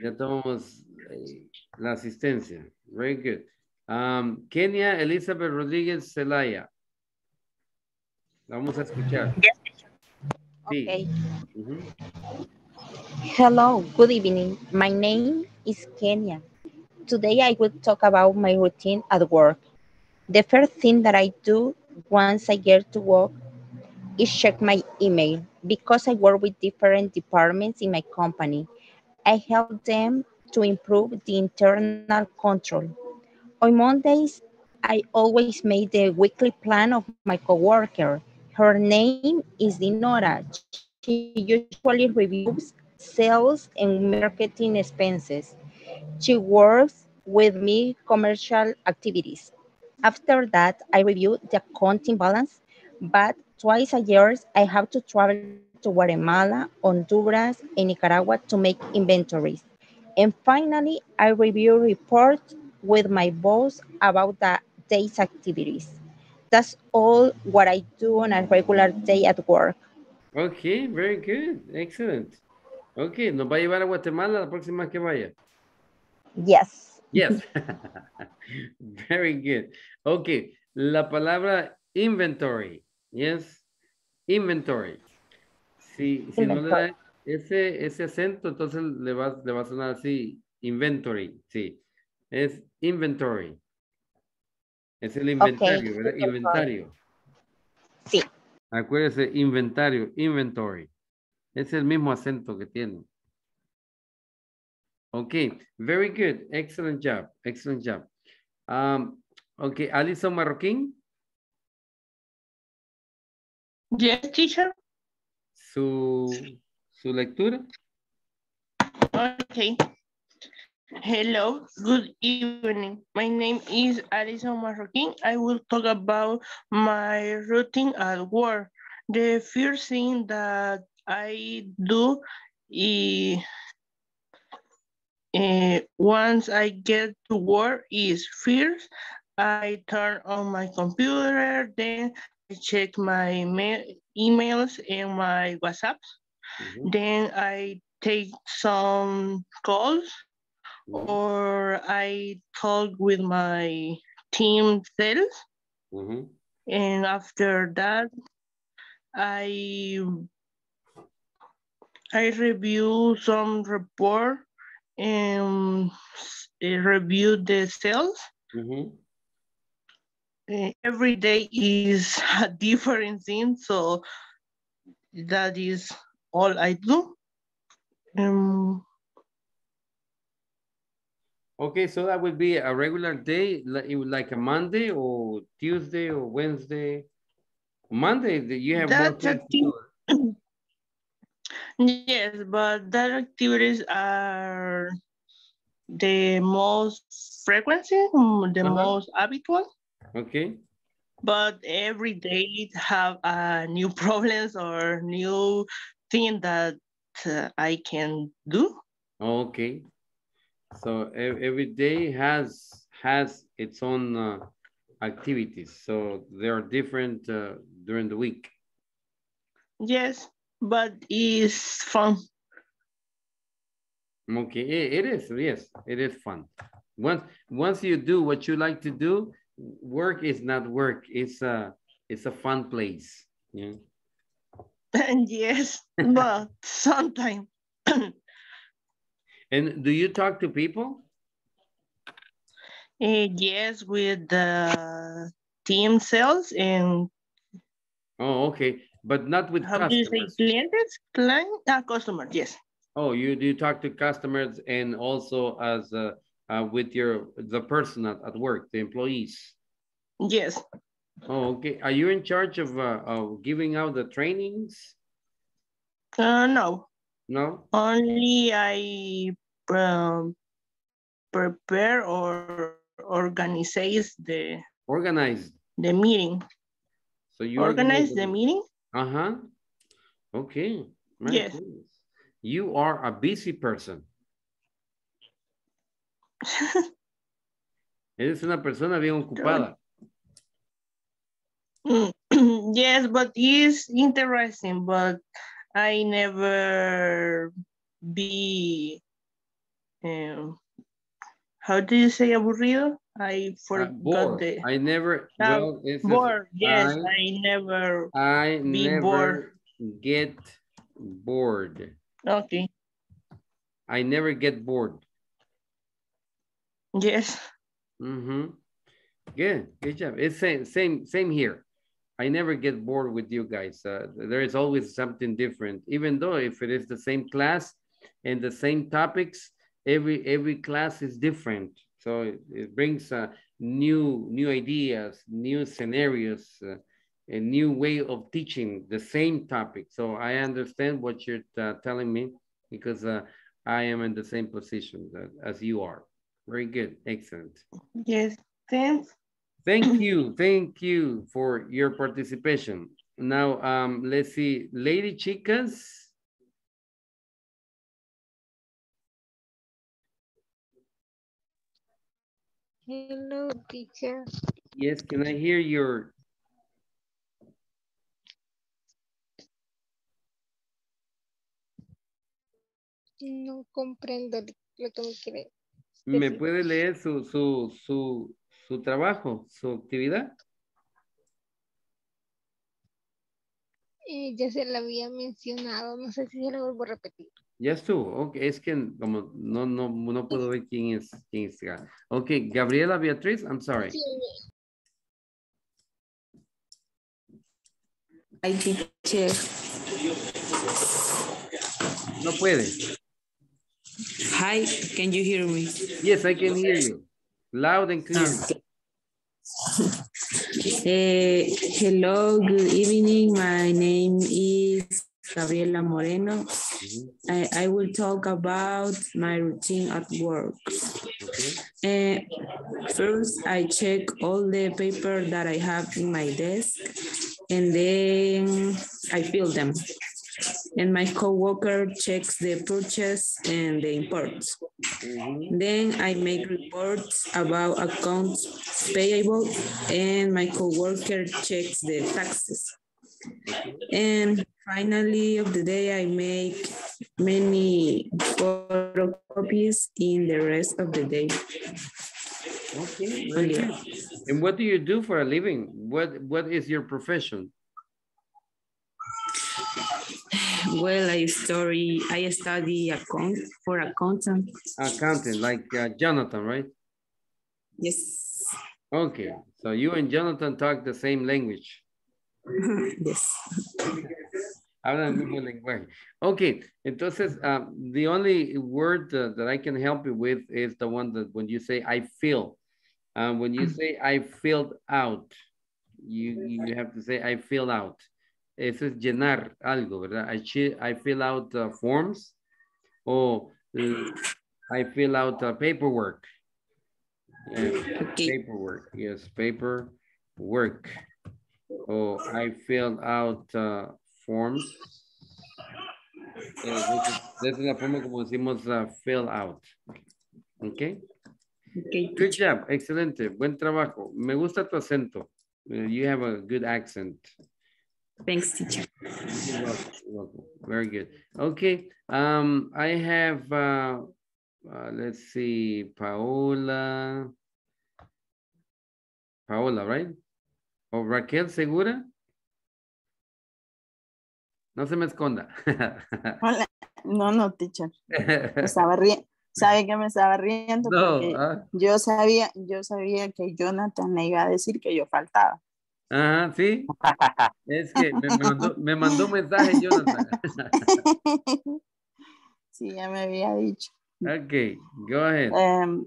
ya tomamos eh, la asistencia. Very good. Um, Kenia Elizabeth Rodríguez Zelaya. Vamos a escuchar. Sí. Okay. Hello, good evening. My name is Kenya. Today I will talk about my routine at work. The first thing that I do once I get to work is check my email because I work with different departments in my company. I help them to improve the internal control. On Mondays, I always make the weekly plan of my coworker. Her name is Dinora. She usually reviews sales and marketing expenses. She works with me commercial activities. After that, I review the accounting balance, but twice a year, I have to travel to Guatemala, Honduras, and Nicaragua to make inventories. And finally, I review reports with my boss about the day's activities. That's all what I do on a regular day at work. Okay, very good. Excellent. Okay, nos va a llevar a Guatemala la próxima que vaya. Yes. Yes. Very good. Okay, la palabra inventory. Yes, inventory. Si, si no le da ese, ese acento, entonces le va, le va a sonar así, inventory, sí. Es inventory. Es el inventario, ¿verdad? Inventario. Sí. Acuérdese, inventario, inventory. Es el mismo acento que tiene. Okay, very good. Excellent job. Excellent job. Um, okay, Alison Marroquín. Yes, teacher. Su, su lectura. Okay. Hello, good evening. My name is Alison Marroquin. I will talk about my routine at work. The first thing that I do is uh, once I get to work is first, I turn on my computer, then I check my emails and my WhatsApps. Mm -hmm. Then I take some calls or I talk with my team sales. Mm -hmm. And after that, I I review some report and review the sales. Mm -hmm. Every day is a different thing, so that is all I do. Um, Okay, so that would be a regular day, like a Monday or Tuesday or Wednesday. Monday, you have That's Yes, but that activities are the most frequency, mm, the uh -huh. most habitual. Okay. But every day have uh, new problems or new thing that uh, I can do. Okay. So every day has has its own uh, activities. So they are different uh, during the week. Yes, but it's fun. Okay, it, is. Yes, it is fun. Once once you do what you like to do, work is not work. It's a it's a fun place. Yeah. And yes, but sometimes. And do you talk to people? Uh, yes, with the team sales and. Oh, okay, but not with how customers. do you say clients? Client, uh, customers, yes. Oh, you do you talk to customers and also as uh, uh, with your the person at, at work, the employees. Yes. Oh, okay. Are you in charge of uh, of giving out the trainings? Uh, no. No? Only I um, prepare or organize the organize the meeting. So you organize the meeting? Uh-huh. Okay. My yes. Goodness. You are a busy person. Eres una persona bien ocupada. yes, but it's interesting, but I never be, um, how do you say aburrido? I forgot uh, the. I never, Uh, well, bored, yes, I, I, never I be never bored. get bored. Okay, I never get bored. yes. Mm-hmm. Good, good job. It's same, same, same here. I never get bored with you guys. Uh, there is always something different, even though if it is the same class and the same topics, every every class is different. So it, it brings uh, new new ideas, new scenarios, uh, a new way of teaching the same topic. So I understand what you're uh, telling me because uh, I am in the same position as you are. Very good, excellent. Yes, thanks. Thank you, thank you for your participation. Now, um, let's see, Lady Chicas. Hello, teacher. Yes, can I hear your... No comprendo lo que me quiere. ¿Me puede leer su, su, su, su trabajo, su actividad? Eh, ya se la había mencionado, no sé si se lo vuelvo a repetir. Ya estuvo. Ok, es que como no, no, no puedo ver quién es. Quién es. Ok, Gabriela Beatriz, I'm sorry. Hi, teacher. No puede. Hi, can you hear me? Yes, I can hear you. Loud and clear. Eh, hello, good evening. My name is Gabriela Moreno. I, I will talk about my routine at work. Uh, first, I check all the paper that I have in my desk and then I fill them. And my coworker checks the purchase and the imports. Then I make reports about accounts payable and my coworker checks the taxes. And finally of the day, I make many photocopies in the rest of the day. Okay, very good. And what do you do for a living? What What is your profession? Well, I study, I study account for accountant. Accountant, like uh, Jonathan, right? Yes. Okay, so you and Jonathan talk the same language. yes. Hablan el mismo lenguaje. Okay, entonces, um, the only word uh, that I can help you with is the one that when you say I feel. Um, when you say I filled out, you, you have to say I fill out. Eso es llenar algo, ¿verdad? I, I fill out uh, forms or uh, I fill out uh, paperwork. Yeah, Paperwork, yes, paper work. Oh, I filled out uh, forms. Eh, esa es la forma como decimos uh, fill out. Okay. Okay. Good job. Excelente. Buen trabajo. Me gusta tu acento. Uh, you have a good accent. Thanks, teacher. You're welcome. You're welcome. Very good. Okay. Um, I have, uh, uh, let's see, Paola. Paola, right? O Raquel, ¿segura? No se me esconda. Hola. No, no, teacher. Me estaba riendo. Sabe que me estaba riendo No, porque ah. yo sabía, yo sabía que Jonathan le iba a decir que yo faltaba. Ajá, sí. Es que me mandó, me mandó un mensaje, Jonathan. sí, ya me había dicho. Okay, go ahead. Um,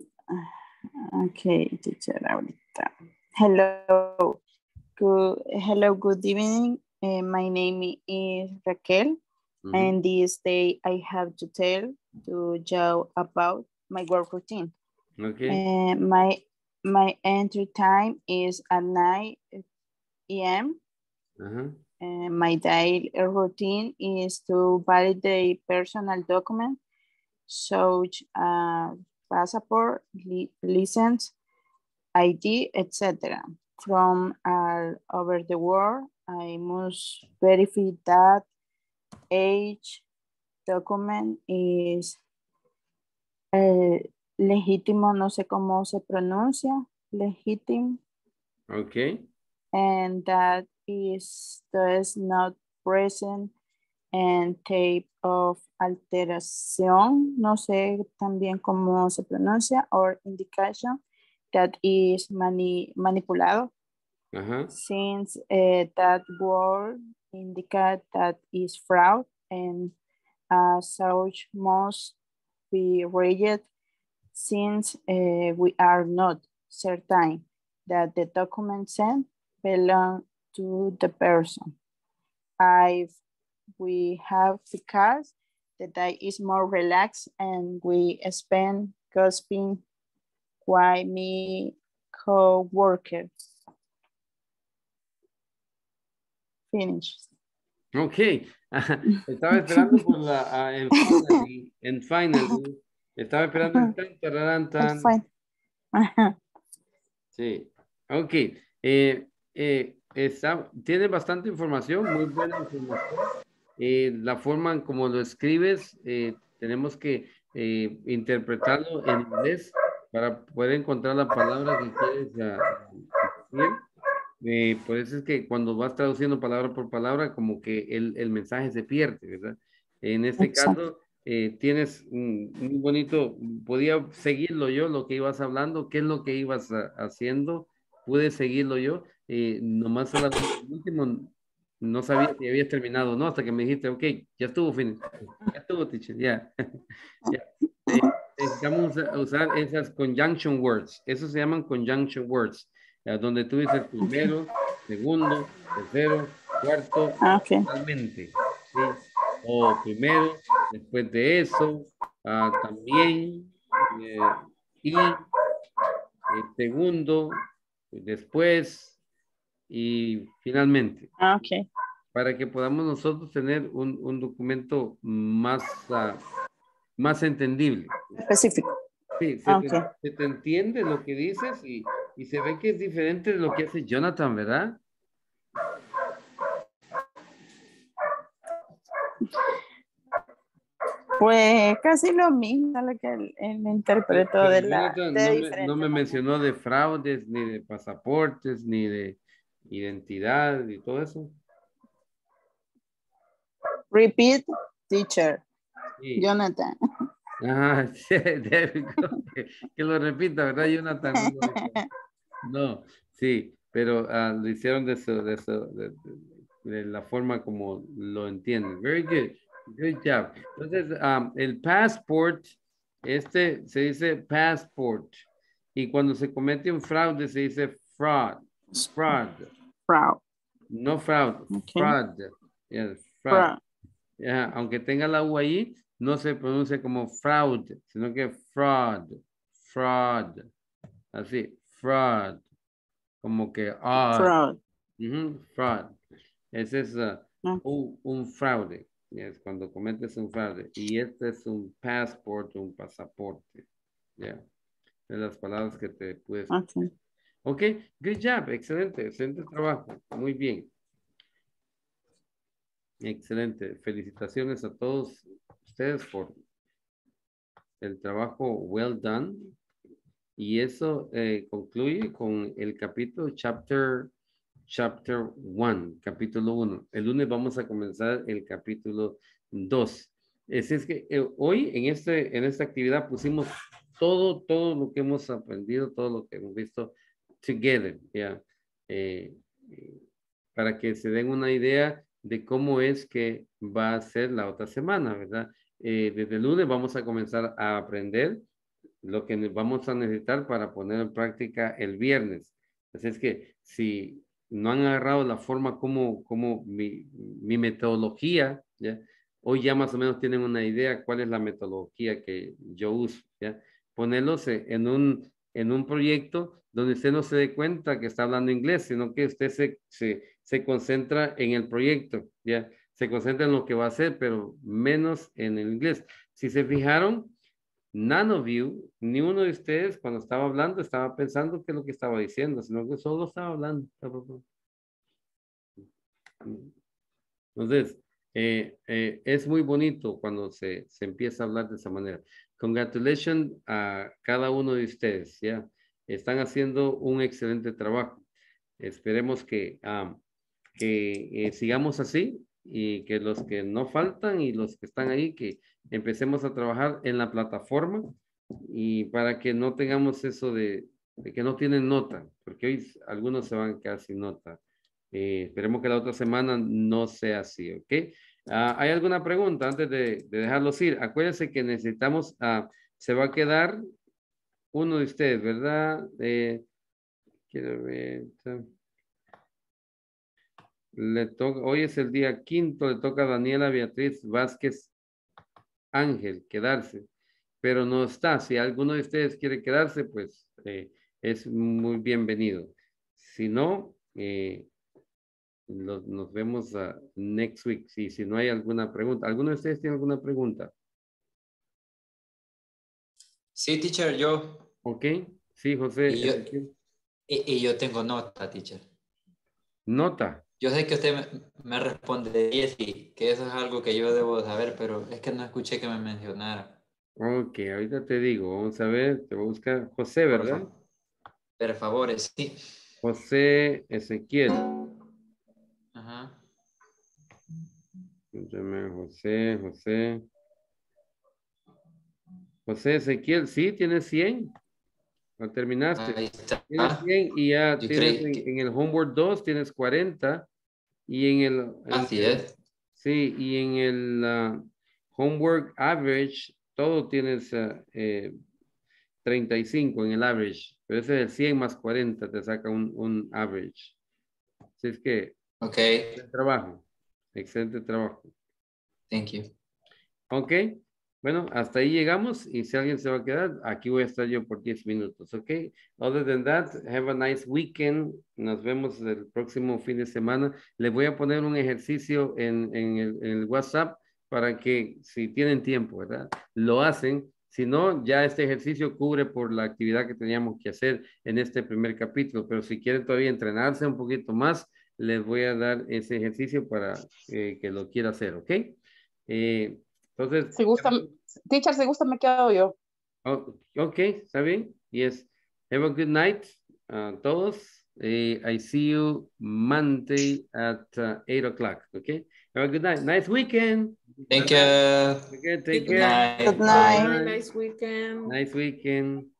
okay, teacher, ahorita. Hello. Good, hello, good evening. Uh, my name is Raquel. Mhm. And this day I have to tell to you about my work routine. Okay. Uh, my my entry time is at 9 a.m. Ajá. Uh, my daily routine is to validate personal document, such as passport, li license, ID, etc. From all over the world, I must verify that age document is eh, legítimo, no sé cómo se pronuncia, legítimo, Okay. and that is does not present and type of alteración, no sé también cómo se pronuncia, or indication that is mani manipulado, Ajá. since eh, that word indicate that is fraud and as such must be rejected since eh, we are not certain that the document sent belong to the person. If we have because the day is more relaxed and we spend gossiping with me co-worker. Finish. Ok. Estaba esperando por la ah, en finally, en finally. Estaba esperando el tan, tararán, tan. Ajá. Sí. Ok. Eh, eh, está, tiene bastante información, muy buena información. Eh, la forma en como lo escribes, eh, tenemos que eh, interpretarlo en inglés para poder encontrar la palabra que quieres ah, decir. Eh, por eso es que cuando vas traduciendo palabra por palabra, como que el, el mensaje se pierde, ¿verdad? En este Exacto. caso, eh, tienes un, un bonito, podía seguirlo yo, lo que ibas hablando, qué es lo que ibas a- haciendo, pude seguirlo yo, eh, nomás a la- el último, no sabía si habías terminado, ¿no? Hasta que me dijiste, ok, ya estuvo, fin, ya estuvo, teacher, ya. Ya. Necesitamos usar- esas conjunction words, eso se llaman conjunction words, eh, donde tú dices primero, segundo, tercero, cuarto, Ah, ok. totalmente, ¿sí? O primero, después de eso, ah, también, eh, y eh, segundo, después, y finalmente. Ah, ok. Para que podamos nosotros tener un, un documento más, más entendible. Específico. Sí, se, Ah, te, se te entiende lo que dices y, y se ve que es diferente de lo que hace Jonathan, ¿verdad? Pues casi lo mismo lo que él, él interpretó de la de no, me, no mencionó de fraudes, ni de pasaportes, ni de identidad y todo eso. Repeat, teacher. Sí. Jonathan. Ah, sí, que, que lo repita, ¿verdad, Jonathan? No, sí, pero ah, lo hicieron de, su- de, su- de- la forma como lo entienden. Very good. Good job. Entonces, um, el passport, este se dice passport. Y cuando se comete un fraude, se dice fraud. Fraud. Fraud. No fraud. Fraud. Yes, fraud. Fraud. Ya, aunque tenga la U ahí, no se pronuncia como fraud, sino que fraud. Fraud. Así, fraud. Como que odd. Fraud. Fraud. Ese es uh, Ah. un, un fraude. Es cuando cometes un fraude. Y este es un passport, un pasaporte. Ya. De las palabras que te puedes. Ok. Ok, good job. Excelente, excelente trabajo. Muy bien. Excelente. Felicitaciones a todos ustedes por el trabajo well done. Y eso eh, concluye con el capítulo chapter chapter 1, capítulo 1. El lunes vamos a comenzar el capítulo 2. Es, es que eh, hoy en, este, en esta actividad pusimos todo, todo lo que hemos aprendido, todo lo que hemos visto together, ya, eh, eh, para que se den una idea de cómo es que va a ser la otra semana, ¿verdad? Eh, desde lunes vamos a comenzar a aprender lo que vamos a necesitar para poner en práctica el viernes. Así es que si no han agarrado la forma como, como mi, metodología, hoy ya más o menos tienen una idea cuál es la metodología que yo uso. ¿ya? Ponerlos e- en un, en un proyecto donde usted no se dé cuenta que está hablando inglés, sino que usted se, se concentra en el proyecto, ¿ya? Se concentra en lo que va a hacer, pero menos en el inglés. Si se fijaron, you, ni uno de ustedes, cuando estaba hablando, estaba pensando qué es lo que estaba diciendo, sino que solo estaba hablando. Entonces, eh, eh, es muy bonito cuando se, se empieza a hablar de esa manera. Congratulations a cada uno de ustedes, ¿ya? Están haciendo un excelente trabajo. Esperemos que, ah, que eh, sigamos así y que los que no faltan y los que están ahí, que empecemos a trabajar en la plataforma y para que no tengamos eso de, de que no tienen nota, porque hoy algunos se van quedar sin nota. Eh, esperemos que la otra semana no sea así, ¿ok? Ah, ¿Hay alguna pregunta antes de, de dejarlos ir? Acuérdense que necesitamos, ah, se va a quedar uno de ustedes, ¿verdad? Eh, quiero ver. Le toca, hoy es el día quinto, le toca a Daniela Beatriz Vázquez Ángel quedarse, pero no está. Si alguno de ustedes quiere quedarse, pues eh, es muy bienvenido. Si no, eh, lo- nos vemos ah, next week. Si, si no hay alguna pregunta. ¿Alguno de ustedes tiene alguna pregunta? Sí, teacher, yo. Ok. Sí, José. Y yo, y, y yo tengo nota, teacher. Nota. Yo sé que usted me, me respondería sí, que eso es algo que yo debo saber, pero es que no escuché que me mencionara. Ok, ahorita te digo. Vamos a ver. Te voy a buscar. José, ¿verdad? Por favor, sí. José Ezequiel. Ajá. José, José. José Ezequiel, sí, tienes 100. Lo terminaste. Ahí está. Tienes 100 y ya tienes en, que- en el homework 2 tienes 40 y en el... en Así el- es. Sí, y en el ah, homework average todo tienes ah, eh, 35 en el average, pero ese es el 100 más 40 te saca un, un average. Así es que... Ok. Excelente trabajo. Excelente trabajo. Thank you. Ok. Bueno, hasta ahí llegamos y si alguien se va a quedar, aquí voy a estar yo por 10 minutos, ¿ok? Other than that, have a nice weekend. Nos vemos el próximo fin de semana. Les voy a poner un ejercicio en, en el, en el WhatsApp para que si tienen tiempo, ¿verdad? Lo hacen. Si no, ya este ejercicio cubre por la actividad que teníamos que hacer en este primer capítulo, pero si quieren todavía entrenarse un poquito más, les voy a dar ese ejercicio para eh, que lo quiera hacer, ¿ok? Eh, entonces, Si gusta, teacher, si gusta me quedo yo. Oh, ok, está bien. Yes. Have a good night, uh, todos. Eh, I see you Monday at uh, 8 o'clock. Okay. Have a good night. Nice weekend. Thank you. Okay, take Good care. night. Good Bye. night. Nice weekend. Nice weekend.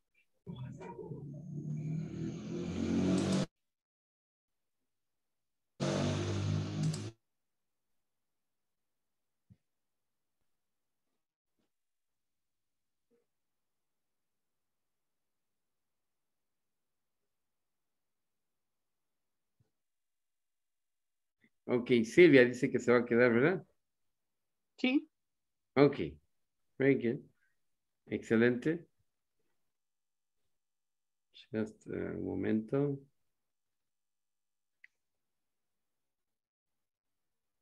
Ok, Silvia dice que se va a quedar, ¿verdad? Sí. Ok, very good. Excelente. Just uh, un momento.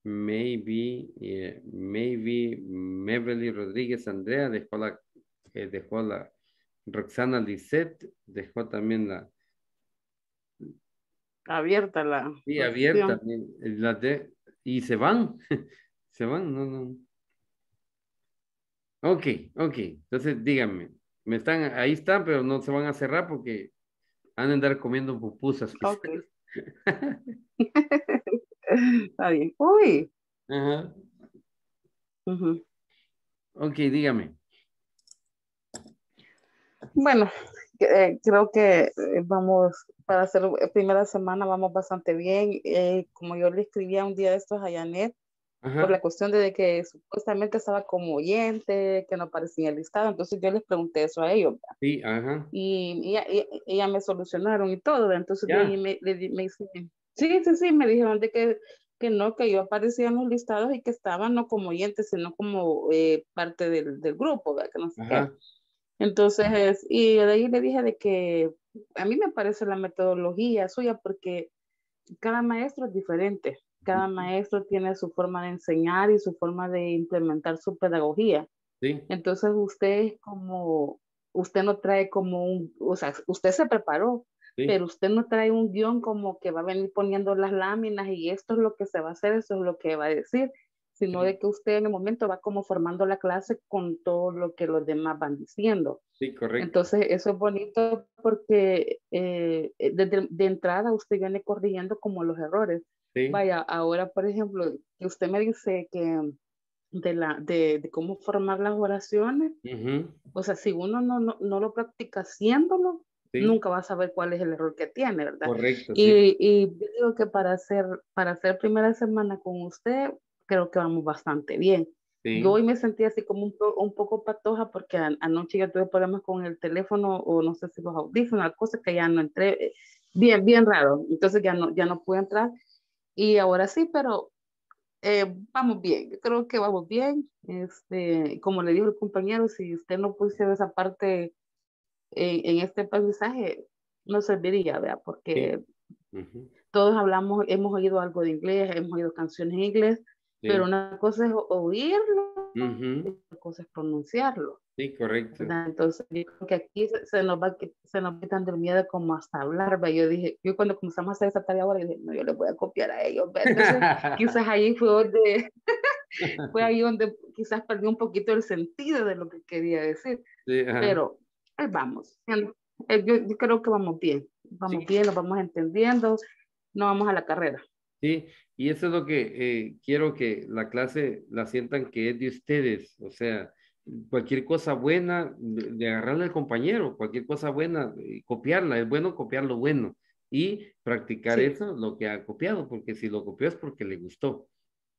Maybe, yeah, maybe Mevely Rodríguez Andrea dejó la, eh, dejó la, Roxana Lisette dejó también la, Abierta la. sí, abierta, la de, y se van, se van, no, no. Ok, ok, entonces díganme, me están, ahí están, pero no se van a cerrar porque van a andar comiendo pupusas. Ok. Está bien. Uy. Ajá. Ujú. Ok, dígame. Bueno, eh, creo que eh, vamos, para hacer la primera semana vamos bastante bien. Eh, como yo le escribía un día de estos a Janet, Ajá. por la cuestión de que supuestamente estaba como oyente, que no aparecía en el listado, entonces yo les pregunté eso a ellos. Sí, ajá. y, y, y- y ella me solucionaron y todo, entonces Ya. ahí me, le me dice, sí, sí, sí, me dijeron de que, que no, que yo aparecía en los listados y que estaba no como oyente, sino como eh, parte del, del grupo, ¿verdad? que no sé qué. Entonces, y de ahí le dije de que a mí me parece la metodología suya porque cada maestro es diferente, cada maestro tiene su forma de enseñar y su forma de implementar su pedagogía. Sí. Entonces usted es como, usted no trae como un, o sea, usted se preparó, Sí. pero usted no trae un guion como que va a venir poniendo las láminas y esto es lo que se va a hacer, eso es lo que va a decir, sino de que usted en el momento va como formando la clase con todo lo que los demás van diciendo. Sí, correcto. Entonces, eso es bonito porque eh, desde de entrada usted viene corrigiendo como los errores. Sí. Vaya, ahora, por ejemplo, que usted me dice que de, la, de, de cómo formar las oraciones, Ujú. o sea, si uno no, no, no lo practica haciéndolo, Sí. nunca va a saber cuál es el error que tiene, ¿verdad? Correcto, Y, sí. y digo que para hacer, para hacer primera semana con usted, creo que vamos bastante bien. Sí. Yo hoy me sentí así como un, po- un poco patoja porque an- anoche ya tuve problemas con el teléfono o no sé si los audífonos, cosas que ya no entré, eh, bien, bien raro. Entonces ya no, ya no pude entrar. Y ahora sí, pero eh, vamos bien, yo creo que vamos bien. Este, como le dijo el compañero, si usted no pusiera esa parte en, en este aprendizaje, no serviría, ¿verdad? Porque Ujú. todos hablamos, hemos oído algo de inglés, hemos oído canciones en inglés, Sí. pero una cosa es oírlo, Ujú. otra cosa es pronunciarlo. Sí, correcto. ¿verdad? Entonces, yo creo que aquí se, se nos va se nos quitando el miedo como hasta hablar, ¿verdad? Yo dije, yo cuando comenzamos a hacer esa tarea ahora, dije, no, yo les voy a copiar a ellos, ¿verdad? Entonces, quizás ahí fue donde, fue ahí donde quizás perdí un poquito el sentido de lo que quería decir, Sí, pero ahí vamos. Yo, yo creo que vamos bien. vamos bien, lo vamos entendiendo, no vamos a la carrera. Sí, y eso es lo que eh, quiero que la clase la sientan que es de ustedes, o sea, cualquier cosa buena, de, de agarrarle al compañero, cualquier cosa buena, eh, copiarla, es bueno copiar lo bueno y practicar Sí. eso, lo que ha copiado, porque si lo copió es porque le gustó,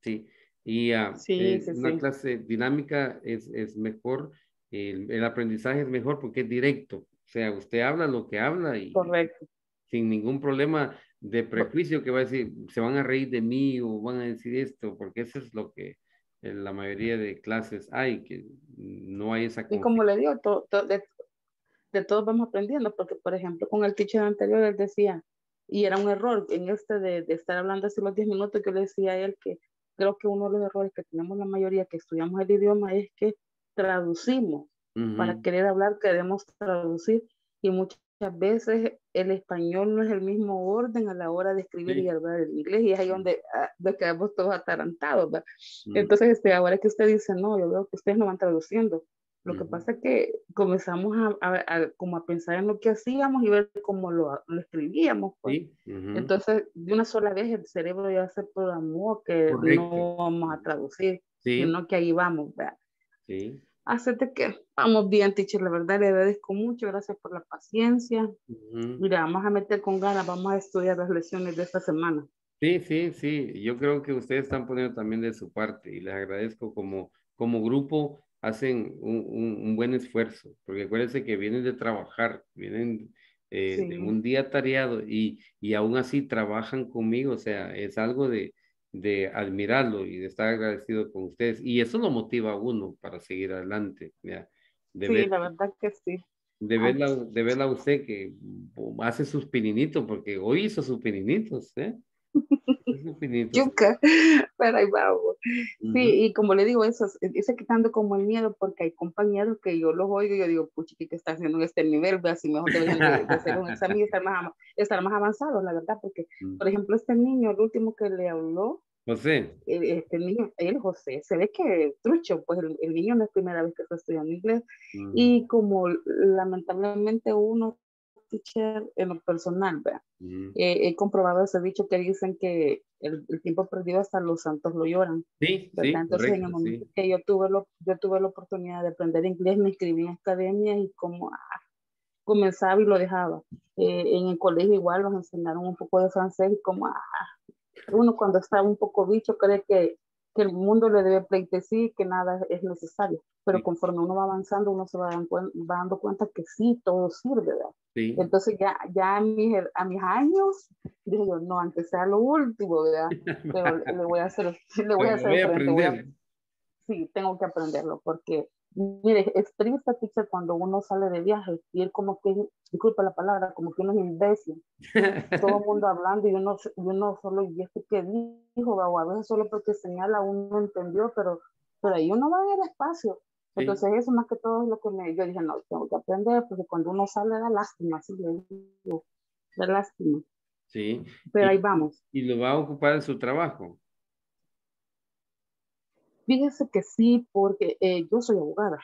¿sí? Y Sí, eh, sí, una clase dinámica es, es mejor, el, el aprendizaje es mejor porque es directo, o sea, usted habla lo que habla y Correcto. sin ningún problema de prejuicio que va a decir, se van a reír de mí o van a decir esto, porque eso es lo que en la mayoría de clases hay, que no hay esa Y como le digo, to- to- de, de todos vamos aprendiendo, porque por ejemplo con el teacher anterior él decía, y era un error en este de, de estar hablando así los 10 minutos, que le decía a él que creo que uno de los errores que tenemos la mayoría que estudiamos el idioma es que traducimos. Para querer hablar queremos traducir y muchas veces el español no es el mismo orden a la hora de escribir Sí. y hablar el inglés y es ahí donde ah, nos quedamos todos atarantados. Mm. Entonces, este, ahora que usted dice, no, yo veo que ustedes no van traduciendo. Lo que Ujú. pasa es que comenzamos a, a- a- como a pensar en lo que hacíamos y ver cómo lo, lo escribíamos. Pues. Sí, ujú. Entonces, de una sola vez el cerebro ya se programó que Correcto. no vamos a traducir, Sí. sino que ahí vamos. ¿verdad? Sí. De que vamos bien, teacher, la verdad le agradezco mucho, gracias por la paciencia. Ujú. Mira, vamos a meter con ganas, vamos a estudiar las lecciones de esta semana. Sí, sí, sí. Yo creo que ustedes están poniendo también de su parte y les agradezco como, como grupo hacen un, un- un buen esfuerzo, porque acuérdense que vienen de trabajar, vienen eh, de Sí. un día tareado y, y aún así trabajan conmigo, o sea, es algo de, de admirarlo y de estar agradecido con ustedes y eso lo motiva a uno para seguir adelante, ¿ya? De Sí, ver- la verdad que sí. de verla, de verla a usted que hace sus pininitos, porque hoy hizo sus pininitos, ¿eh? Pinitos. Yuca, pero ahí vamos. Ujú. Sí, y como le digo, eso, es- ese quitando como el miedo, porque hay compañeros que yo los oigo y yo digo, puchi, ¿qué está haciendo en este nivel? Ve así mejor deberían de, de hacer un examen y estar más, estar más avanzados, la verdad, porque, Mm. por ejemplo, este niño, el último que le habló, José, eh, este niño, él José, se ve que trucho, pues el, el niño no es primera vez que está estudiando inglés, mm, y como lamentablemente uno, teacher, en lo personal, ¿verdad? mm. Eh, he comprobado ese dicho que dicen que el, el tiempo perdido hasta los santos lo lloran. sí, sí, Entonces, en el correcto, momento sí. que yo tuve, lo, yo tuve la oportunidad de aprender inglés, me inscribí en academia y como ah, comenzaba y lo dejaba. Eh, en el colegio igual nos enseñaron un poco de francés y como ah, uno cuando está un poco bicho cree que, que el mundo le debe pleitesía que nada es necesario. Pero Sí. conforme uno va avanzando, uno se va, dan va dando cuenta que sí, todo sirve, ¿verdad? Sí, Entonces ya, ya a, mis, a mis años, dije yo, no, aunque sea lo último, ¿verdad? Pero le, voy a hacer, le voy a hacer voy a frente, voy a- aprender. sí, tengo que aprenderlo, porque, mire, es triste, teacher, cuando uno sale de viaje y él como que, disculpa la palabra, como que uno es imbécil, todo el mundo hablando y uno, y uno solo, y este que dijo, o a veces solo porque señala uno entendió, pero, pero ahí uno va en el espacio. Sí. Entonces eso más que todo es lo que me, yo dije, no, tengo que aprender, porque cuando uno sale da lástima, así le digo, da lástima, Sí. pero Y, ahí vamos. y lo va a ocupar en su trabajo. Fíjese que sí, porque eh, yo soy abogada.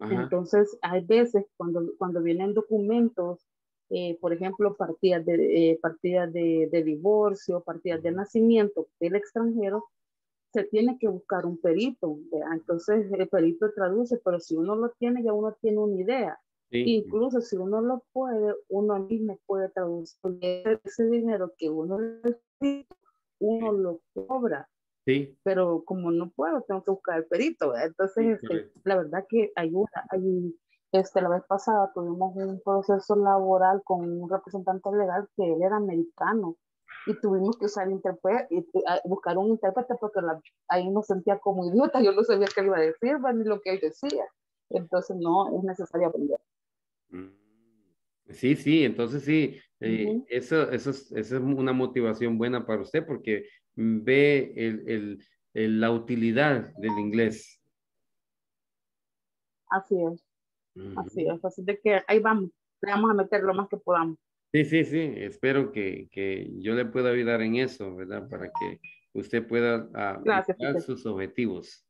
Ajá. Entonces, hay veces cuando, cuando vienen documentos, eh, por ejemplo, partidas de, eh, partidas de, de divorcio, partidas de nacimiento del extranjero, se tiene que buscar un perito. ¿verdad? Entonces, el perito traduce, pero si uno lo tiene, ya uno tiene una idea. Sí. Incluso si uno lo puede, uno mismo puede traducir ese dinero que uno uno lo cobra Sí. pero como no puedo, tengo que buscar el perito, ¿verdad? Entonces, Sí, este, la verdad que ayuda. Ahí, este, la vez pasada tuvimos un proceso laboral con un representante legal que él era americano y tuvimos que usar intérprete buscar un intérprete porque la- ahí nos sentía como idiota, yo no sabía qué iba a decir, ni lo que él decía. Entonces, no, es necesario aprender. Mm. Sí, sí, entonces sí, eh, Ujú. eso, eso es, eso es una motivación buena para usted porque ve el, el- el- la utilidad del inglés. Así es, así es. Así de que ahí vamos, le vamos a meter lo más que podamos. Sí, sí, sí, espero que, que yo le pueda ayudar en eso, ¿verdad? Para que usted pueda Gracias, teacher. sus objetivos.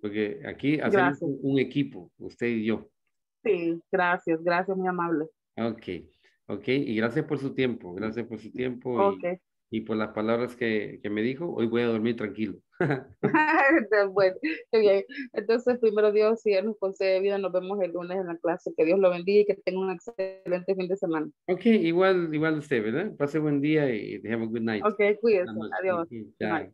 Porque aquí hacemos un, un equipo, usted y yo. Sí, gracias, gracias, muy amable. Ok. Ok, y gracias por su tiempo, gracias por su tiempo y, Ok. Y por las palabras que, que me dijo. Hoy voy a dormir tranquilo. bueno, qué bien. Entonces, primero Dios, si Él nos concede vida, nos vemos el lunes en la clase. Que Dios lo bendiga y que tenga un excelente fin de semana. Ok, igual, igual usted, ¿verdad? Pase buen día y have a good night. Ok, más. Adiós. Bye.